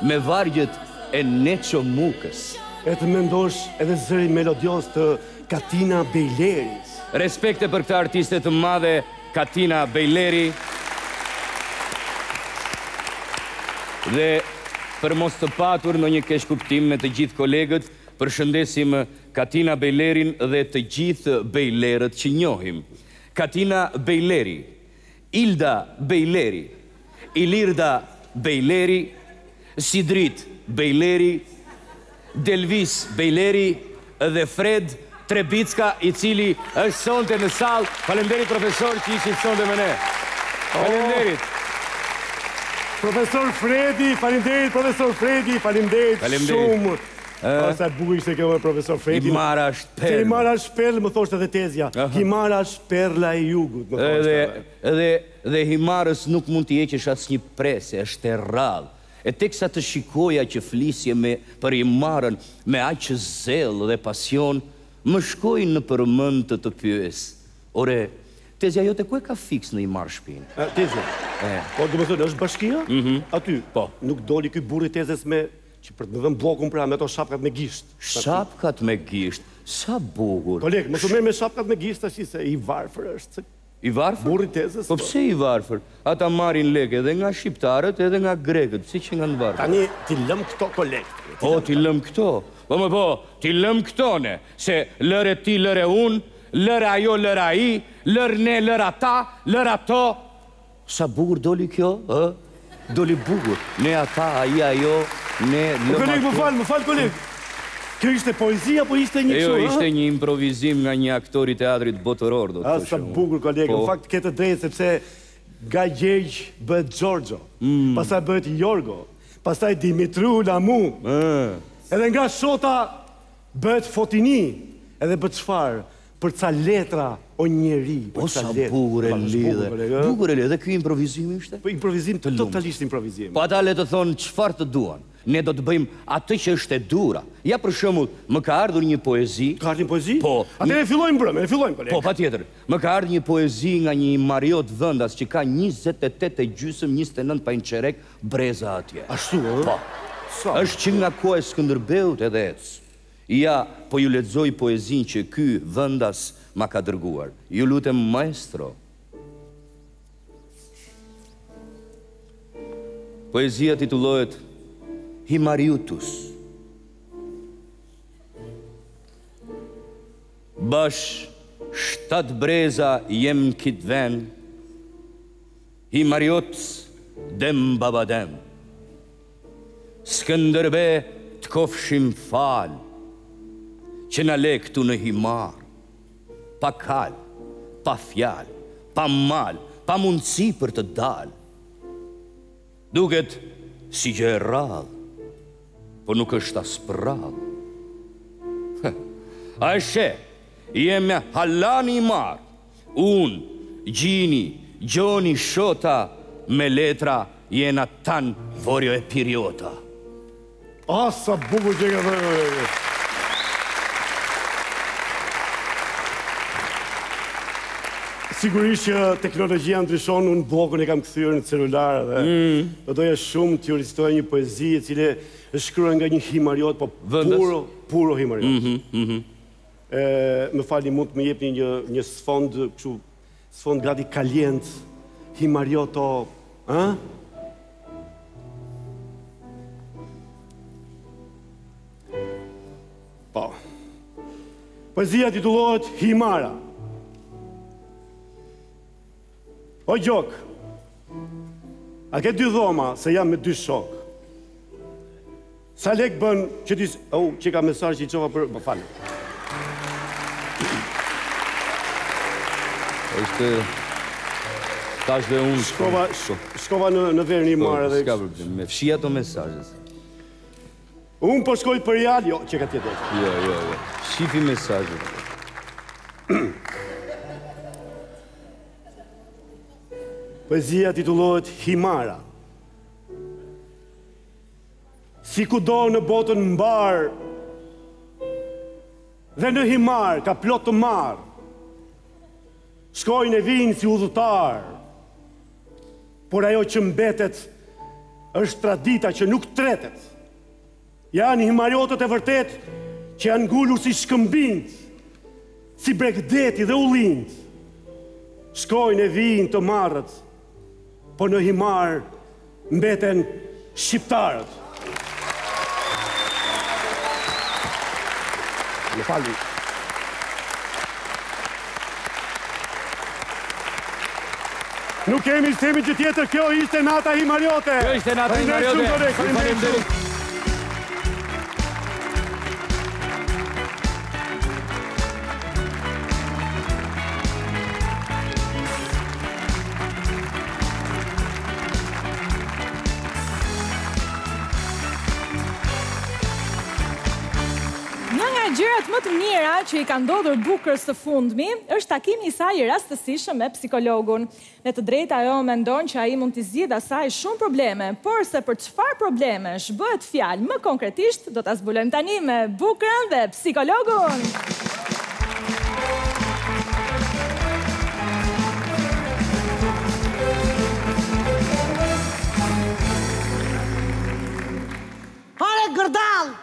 me vargjet e Neço Mukës. E të mendosh edhe zëri melodios të Katina Bejleris. Respekte për këtë artiste të madhe Katina Bejleri dhe për mos të patur ndonjë keqkuptim me të gjithë kolegët përshëndesim Katina Bejlerin dhe të gjithë Bejlerët që njohim Katina Bejleri Ilda Bejleri, Ilirda Bejleri, Sidrit Bejleri, Delvis Bejleri dhe Fred Trebicka i cili është sonte në sallë. Faleminderit profesor që ishte sonte me ne. Faleminderit. Profesor Fredi, faleminderit profesor Fredi, faleminderit shumë. Ëëë. O sa e bukur ishte kjo me profesor Fredin. Himara është perlë. Himara është perlë, më thoshte edhe Tezja. Himara është perla e jugut, më thoshte. Edhe, edhe, dhe Himarës nuk mund t'i heqësh asnjë presë, është e rrallë. E teksa të shikoja që flisje me, për Himarën me aq zell dhe pasion, më shkoi nëpër mend të të pyes, Ore, Tezja jote ku e ka fiks në Himarë shpinë? Tezja. Po, domethënë, është bashkia? Aty. Po. Nuk doli ky burri i tezes me Që për të më dhënë bllokun pra me to shapkat me gisht. Shapkat me gisht, sa bukur. Koleg, mos u merr me shapkat me gisht tash se i varfër është se. I varfër? Burri i tezës. Po pse i varfër? Ata marrin lekë edhe nga shqiptarët edhe nga grekët, pse qenkan të varfër? Tani t'i lëmë këto koleg. Po t'i lëmë këto. Po më po, t'i lëmë këto ne, se lëre ti lëre unë, lëre ajo lëre ai, lër ne lër ata, lër ato. Sa bukur doli kjo ë doli bukur ne ata ai ajo ne lëma O koleg më fal më fal koleg kjo ishte poezi apo ishte një kështu ë? Jo ishte një improvizim nga një aktor i teatrit botëror do të thosha unë. Sa bukur koleg në fakt ke të drejtë sepse nga Gjergj bëhet Xhorxho pastaj bëhet Jorgo pastaj Dimitru Lamu edhe nga Shota Bëhet fotini edhe për çfarë për ca letra o njeri për ca letra. O sa bukur e lidhe. Bukur e lidhe dhe kjo improvizim ishte? Po improvizim totalisht improvizim. Po ata le të thonë çfarë të duan. Ne do të bëjmë atë që është e duhura. Ja për shembull, më ka ardhur një poezi. Ka ardhur një poezi? Po. Atëherë fillojmë brëmë, e fillojmë kolegë. Po patjetër. Më ka ardhur një poezi nga një himariot vendas që ka 28 e gjysmë, 29 pa një çerek, Breza atje. Ashtu ë? Po. Është që nga koha e Skënderbeut edhe ec. Ja, po ju lexoj poezinë që ky vendas ma ka dërguar. Ju lutem maestro. Poezia titullohet Himariutus. Bash shtat breza jem në kit vend. Himariot dem baba dem. Skënderbe të kofshim falë që na le këtu në Himarë pa kalë pa fjalë pa mal pa mundësi për të dalë duket si gjë e rrallë po nuk është as prrallë hë a e sheh jem me halani i marrë Unë, Gjini, Gjoni, Shota, me letra jena tan vorio e piriota. Ah sa bukur që e ke thënë Lori. Sigurisht që teknologjia ndryshon, unë bllogun e kam kthyer në celular dhe do doja shumë t'ju recitoja një poezi e cila është shkruar nga një himariot, po puro, puro himariot. E, më falni, mund të më jepni një, një sfond, kështu, sfond gati kalient, himarioto, ha? Po. Poezia titullohet Himara. O Gjok, a ke dy dhoma se jam me dy shok. Sa lek bën që ti oh çka mesazh i çova për më fal. Është tash dhe unë shkova shkova në në verë një po, marrë edhe. S'ka problem. Me fshi ato mesazhe. Unë po shkoj për real, jo, çka tjetër. Jo, jo, jo. Shifi mesazhet. Poezia titullohet Himara. Si kudo në botën mbarë dhe në Himarë ka plot të marrë, shkojnë e vijnë si udhëtarë, por ajo që mbetet është tradita që nuk tretet. Janë himariotët e vërtetë që janë ngulur si shkëmbinjtë, si bregdeti dhe ullinjtë. Shkojnë e vijnë të marrët, Po në Himarë mbeten shqiptarët. Më falni. Nuk kemi ç'themi gjë tjetër, kjo ishte nata himariote. Kjo ishte nata himariote. Faleminderit shumë, faleminderit shumë. Një nga gjërat më të mira që i ka ndodhur Bukrës së fundmi është takimi i saj i rastësishëm me psikologun. Me të drejtë ajo mendon që ai mund t'i zgjidhë asaj shumë probleme, porse për Për çfarë problemesh bëhet fjalë më konkretisht do ta zbulojmë tani me Bukrën dhe psikologun! Hore gërdallë!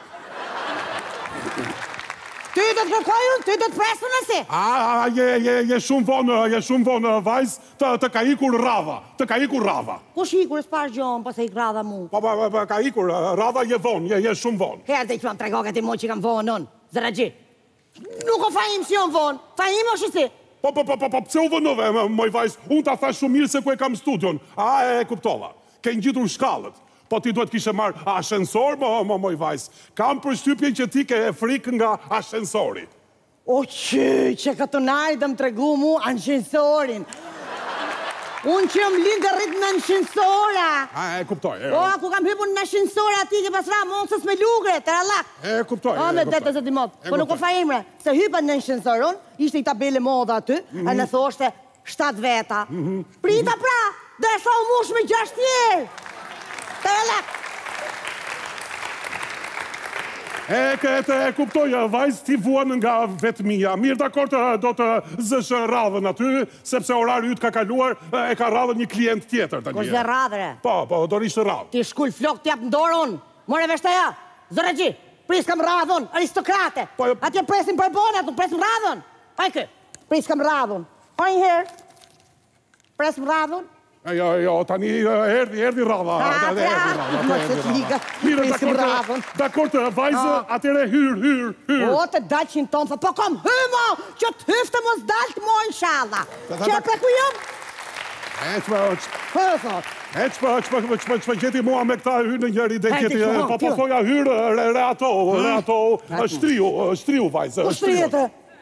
Ty do të kërkoj unë, ty do të pres unë a si? Je shumë vonë, je shumë vonë vajzë. Të të ka ikur rradha, të ka ikur rradha. Kush ikur e s'pash gjë un po s'më ik rradha mu. Po po po ka ikur rradha je von je je shum von. Hore ti qenke tregoka ti mo që jam von un. Zërraxhi. Nuk o faji im se jom von. Faji im o she si. Po po po po pse u vonove moj vajz un ta thash shum mir se ku e kam studion a e kuptova. Ke ngjitur shkallët. Po ti duhet të kishe marrë ashensor mo moj vajz. Kam përshtypjen që ti ke frik nga ashensori. O qyqe ke ardh me m'tregu mu anshinsorin Unë që jom lind e rrit në anshinsora A e kuptoj e O kur kam hypun në ashinsora ti ke pas ra mocës me lugë re tarallak E kuptoj e kuptoj O me dete zoti mot Po nuk o faji em re se hypa në anshinsor unë ishte i tabele modhe aty ene thoshte Shtatë veta. Prita pra, deri sa u mush me gjashtë tjerë. Tarallak. E të e të e kuptoj, vajzë ti vuan nga vetmia. Mirë dakord do ta zësh radhën aty, sepse orari yt ka kaluar, e ka radhën një klient tjetër tani. Kush rri n'radhë re? Po, po, do rrish n'radhë. Ti shkul flokë t'jap në dorë unë. More vesh tija. Zërrexhi, prit s'kam radhë unë, aristokrate. Atje presin për bonat, nuk presim radhën. Ai ky. Prit s'kam radhë un. Pa një herë. Presim radhën. Jo, jo, tani erdi, erdi radha. Ha, ha, ha, ha, më se të liga. Mirë, dakord, dakord, vajzë, ah. atëherë hyr, hyr, hyr. O, të dalqin tonë, thë, po kom hy, mo, që të hyftë mos daltë, mo, inshalla. Qe pra ku jam? E, që për, që për, që për, që për, E që për, që për, që për, që për, gjeti mua me këtë hyr në njëri dhe gjeti, pa po thoja hyr, re, rehatohu, rehatohu, shtriu, shtriu, vajzë, shtriu. Po shtriu,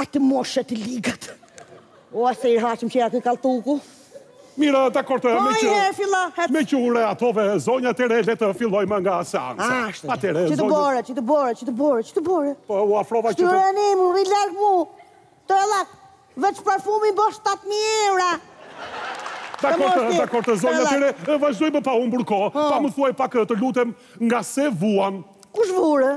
Atë moshe të ligët. O a se i haqëm që ja ke kalë tuku. Mirë, dakord meqë... Hajde, fillo, hajde. Meqë u rehatove, zonja të rejle të fillojmë nga seanca. A shtë, ç'bon re, ç'bon re, ç'bon re, ç'bon re. Po, u afrova që të... Shtyre një mu, ik larg mu. Tarallak, veç parfumi bon 7.000 eura. Dakord, dakord, zonja të rejle, vazhdojmë pa unë burko, pa më thuaj pak të lutem nga se vuan. Kush vu re?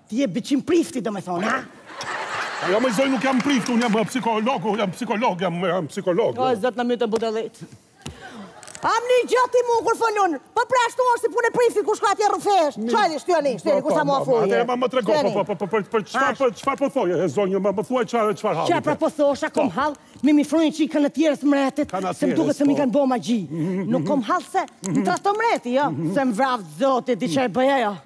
Ti je si biçim prifti domethënë, a? Jo moj zonjë nuk jam prift, unë jam psikolog, unë jam psikolog, jam jam psikolog. O zot na myt budallt. Am një gjë ti mu kur fol. Po pra ashtu është si punë e priftit ku shkon atje rrëfehesh. Çfarë është tani? Shteri kush ta mua fuje. Atëherë ma më trego po po po për për çfarë po çfarë po thoje moj zonjë më më thuaj çfarë çfarë halli. Çfarë pra po thosha kom po. hall me m'i fry çik kanatjeret të mretit. Se më duket se mi po. kanë bë magji. Nuk kom hall se mhm. më tradhton mreti, jo. Mhm. Se më vraftë zoti diçka e bëj ajo.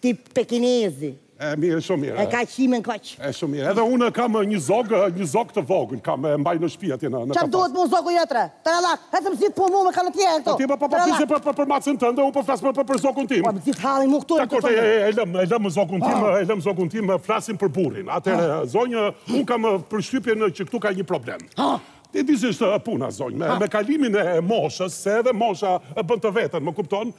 Tip pekinezi. E mirë, shumë mirë. E ka qimin kaq. E shumë mirë. Edhe unë kam një zog, një zog të vogël, kam e mbaj në shtëpi atje në në. Çfarë duhet mu zogu jot re? Tarallak, ec më zgjidh punë mua me kanatjeren këtu. Po ti po po po flisje për për macën tënde, unë po flas për për zogun tim. Pa më zgjidh hallin mua këtu. Dakord, e lëm, e lëm zogun tim, e lëm zogun tim, flasim për burrin. Atëre zonjë, unë kam përshtypjen që këtu ka një problem. Ha. Ti e di si është puna zonjë, me, me kalimin e moshës, se edhe mosha e bën të vetën, më kupton?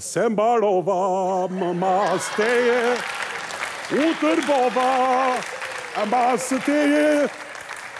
Se mbarova më mas teje U tërbova mbas teje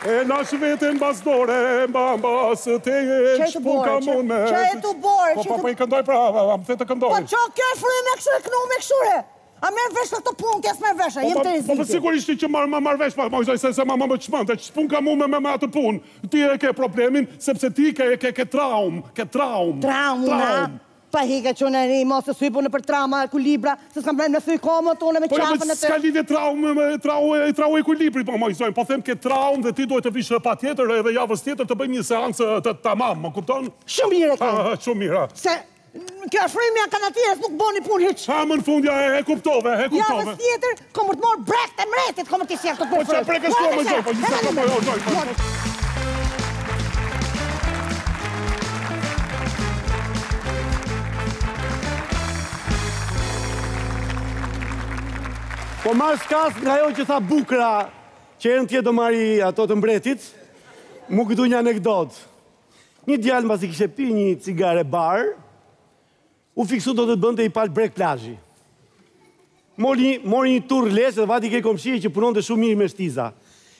E lash veten mbas dore mba mbas teje Ç'punë kam unë me Ç'e të bore Po po i këndoj pra, më the të këndoj Po ç'o kjo frymë kështu re këndo me kështu re A merr vesh në këtë punë, ti as merr vesh, a jemi në rrezik. Po, po sigurisht që marr marr marr vesh moj zonjë po se se ma më çmende, ç'punë kam unë me me atë punë. Ti e ke problemin sepse ti ke ke ke traum, ke traum. Traum, traum. Pa hika që un re, mos më hy punë për trauma, kulibra, se s'kam bërë me sy komo të unë me qafën e të. Po jo, s'ka lidhje traum me traum e traum e kulibri, po moj zonjë, po them ke traum dhe ti duhet të vish patjetër edhe javën tjetër të bëjmë një seancë të tamam, më kupton? Shumë mirë e ke. Shumë mirë. Se Kjo është fryrja e kanatjeres nuk bon punë hiq. Ha më në fund ja e kuptove, e kuptove. Javën tjetër, kom për t'i morë brekt e mretit, kom për t'i sjellë të për t'i fry. Po çfarë brekësh thua moj zonjë, po që sa ka po jo zonjë, po zonjë. Po marr shkas nga ajo që tha Bukra, që herën tjetër do marri ato të mbretit, m'u kujtu një anekdotë. Një djalë mbasi kishte pi një cigare bar, u fiksu do të bënte i pal brek plazhi. Mori një, mori një tuf lesh dhe vajti ke komshija që punonte shumë mirë me shtiza.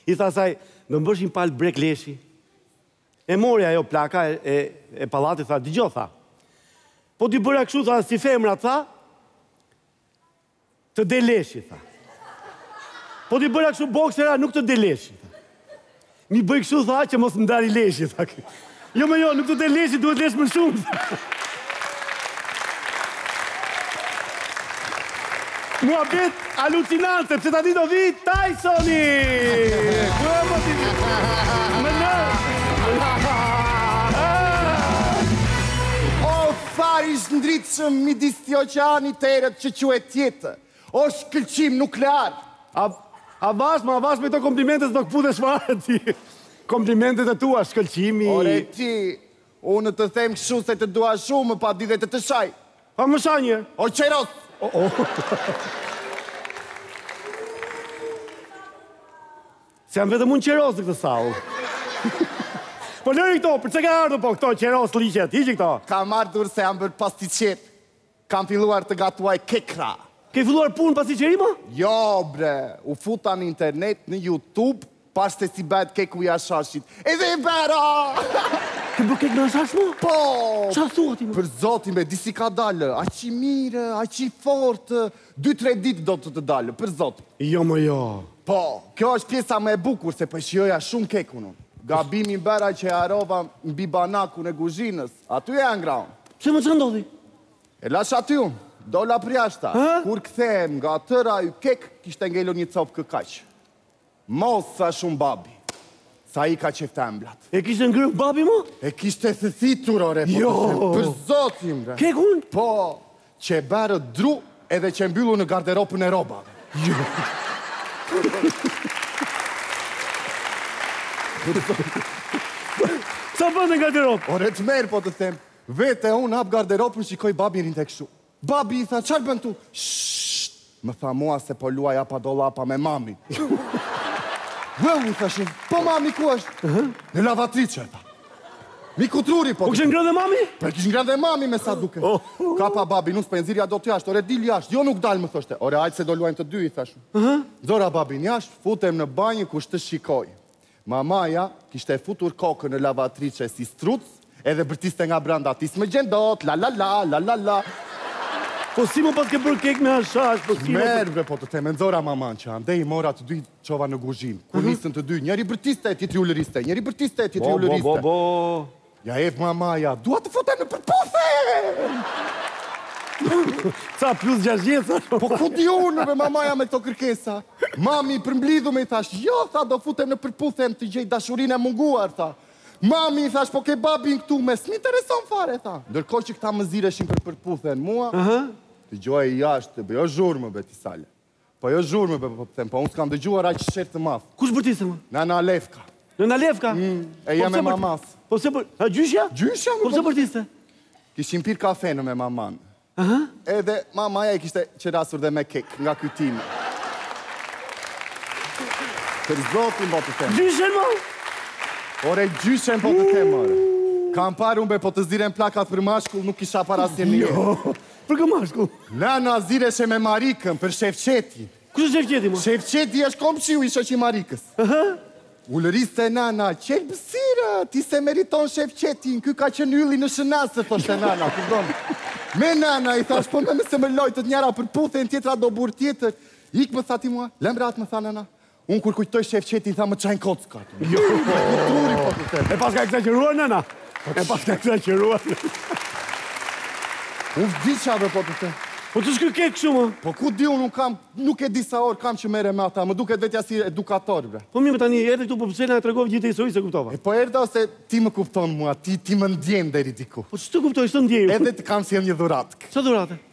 I tha asaj, do më bësh një pal brek leshi. E mori ajo plaka e, e, e pallatit, tha, dëgjo, tha. Po t'i bëra kështu, tha, si femra, tha, Të del leshi, tha. Po t'i bëra kështu boksera, nuk të del leshi. M'i bëj kështu, tha, që mos më dali leshi. Jo, mo jo, nuk të del leshi, duhet lesh më shumë, tha. Mua bëhet halucinante, pse ta di do vi Tysoni! Ku e më ti? Më në! Of! Fari i zndritshëm midis këtij oqeanit të errët që quhet jetë, o shkëlqim nuklear. Avash mo avash me këto komplimente se do këputesh fare ti komplimentet e tua, shkëlqimi. Ore ti, unë të them kshu se të dua shumë pa di dhe të të shaj. Pa më shaj një herë. O qeros. O o. Se jam vetëm unë qeros në këtë sallë. Po lëri këto, për ça ke ardhur po këto qerosllëqet, hiqi këto. Kam ardhur se jam bërë pastiçer. Kam filluar të gatuaj kekra. Ke filluar punë pastiçerie mo? Jo bre, u futa në internet, në youtube, pashë se si bëhet keku i hashashit. Edhe e bëra! Ke bërë kek me hashash mo? Po! Ça thua ti mo? Për zotin bre, di si ka dalë, aq i mirë, aq i fortë, Dy tre ditë do të të dalë, për zotin. Jo mo jo. Po, kjo është pjesa më e bukur se po e shijoja shumë kekun unë. Gabimin bëra që e harrova mbi banakun e kuzhinës. Aty e hëngra unë. Pse mo ça ndodhi? E lashë aty unë. Dola përjashta. Kur kthehem nga tërë ai kek kishte ngelur një copëkë kaq. Mos thuaj shumë babi. Sa i ka qejf të ëmblat. E kishte ngrënë babi mo? E kishte thithur ore po jo. të shemë. Për zotin bre. Kekun? Po, qe bërë dru edhe qe mbyllur në garderobën e rrobave. Jo. Ça bën në garderobë? Ore të marrë po të them. Vete unë hap garderobën shikoj babi rrinte kështu. Babi i thashë, ça bën këtu? Shhhhh! Më tha mua se po luaj hapa dollapa me mamin. Vëll, i thashë, po mami ku është? Në lavatriçe, tha. Mi kutruri, po. Po kishin ngrënë dhe mami? Po kishte ngrënë dhe mami me sa duket. Oh. Kapa babin, nuk po e nxirrja dot jashtë, ore dil jashtë. Jo nuk dal më thoshte. Ore hajt se do luajmë të dy, i thashë. Ëh. Nxora babin jashtë, futem në banjë ku ç'të shikoj. Mamaja kishte futur kokën në lavatriçe si struc edhe bërtiste nga brenda ti s'më gjen dot la la la la la la. Po si mo paske bërë kek me hashash po si mo. Mer ve po të them e nxora mamanë që andej i mora të dy i çova në kuzhinë kur nisën të dy njëri bërtiste tjetri ulëriste njëri bërtiste tjetri ulëriste. Bo bo bo bo. Ja hedh mamaja, dua të futem në Përputhen! Ça plus gjashtëdhjetë Po ku di unë bre mamaja me këto kërkesa Mami përmblidhu me i thashë Jo, tha, do futem në Përputhen të gjej dashurinë e munguar, tha Mami i thashë, po ke babin këtu me S'më intereson fare, tha Ndërkohë që këta më ziheshin për Përputhen mua Dëgjoj jashtë, po bëjnë zhurmë, bërtisnin Po jo zhurmë be po të them, po unë s'kam dëgjuar aq sherr të madh. Kush bërtiste mo? Nana Lefka. Nana Lefka? Mm, e ëma e mamasë. Po pse bër... A gjyshja? Gjyshja mo. Po pse bërtiste? Kishim pirë kafenë me maman. Aha. Edhe mamaja i kishte qerasur dhe me kek nga ky timi. Për zotin po të them. Gjyshen mo. Ore gjyshen po të them. Kam parë unë be po të zihen plakat për mashkull, nuk kisha para si një. Jo. Për kë mashkull? Nana zihesh me Marikën, për Shefqetin. Kush është Shefqeti, mo? Shefqeti është komshiu i shoqi i Marikës. Aha. Ulëriste nana, qelbësirë, ti s'e meriton Shefqetin, ky ka qenë ylli në shënasë, thoshte nana, të zonë. Moj nana, i thashë, po mo se më lojtët njëra përputhen, tjetra do burrë tjetër. Ik më tha ti mua, lëmë rehat më tha nana. Unë kur kujtoj Shefqetin, tha më qajnë kockat. Jo, po, po, truri, po, po, E paska ekzagjeruar nëna. E paska ekzagjeruar. Unë vdiqa bre po të them. Po ç'ke, kek shumë? Po ku di unë, unë kam, nuk e di sa orë kam që merrem me ata, më duket vetja si edukator, bre. Po mirë mo tani, edhe këtu po pse na e tregove gjithë atë histori s'e kuptova. E po erdha se ti më kupton mua, ti, ti më ndjen deri diku. Po që të kuptoj, s'e ndjen? Edhe të kam sjellë një dhuratë. Ç'dhuratë?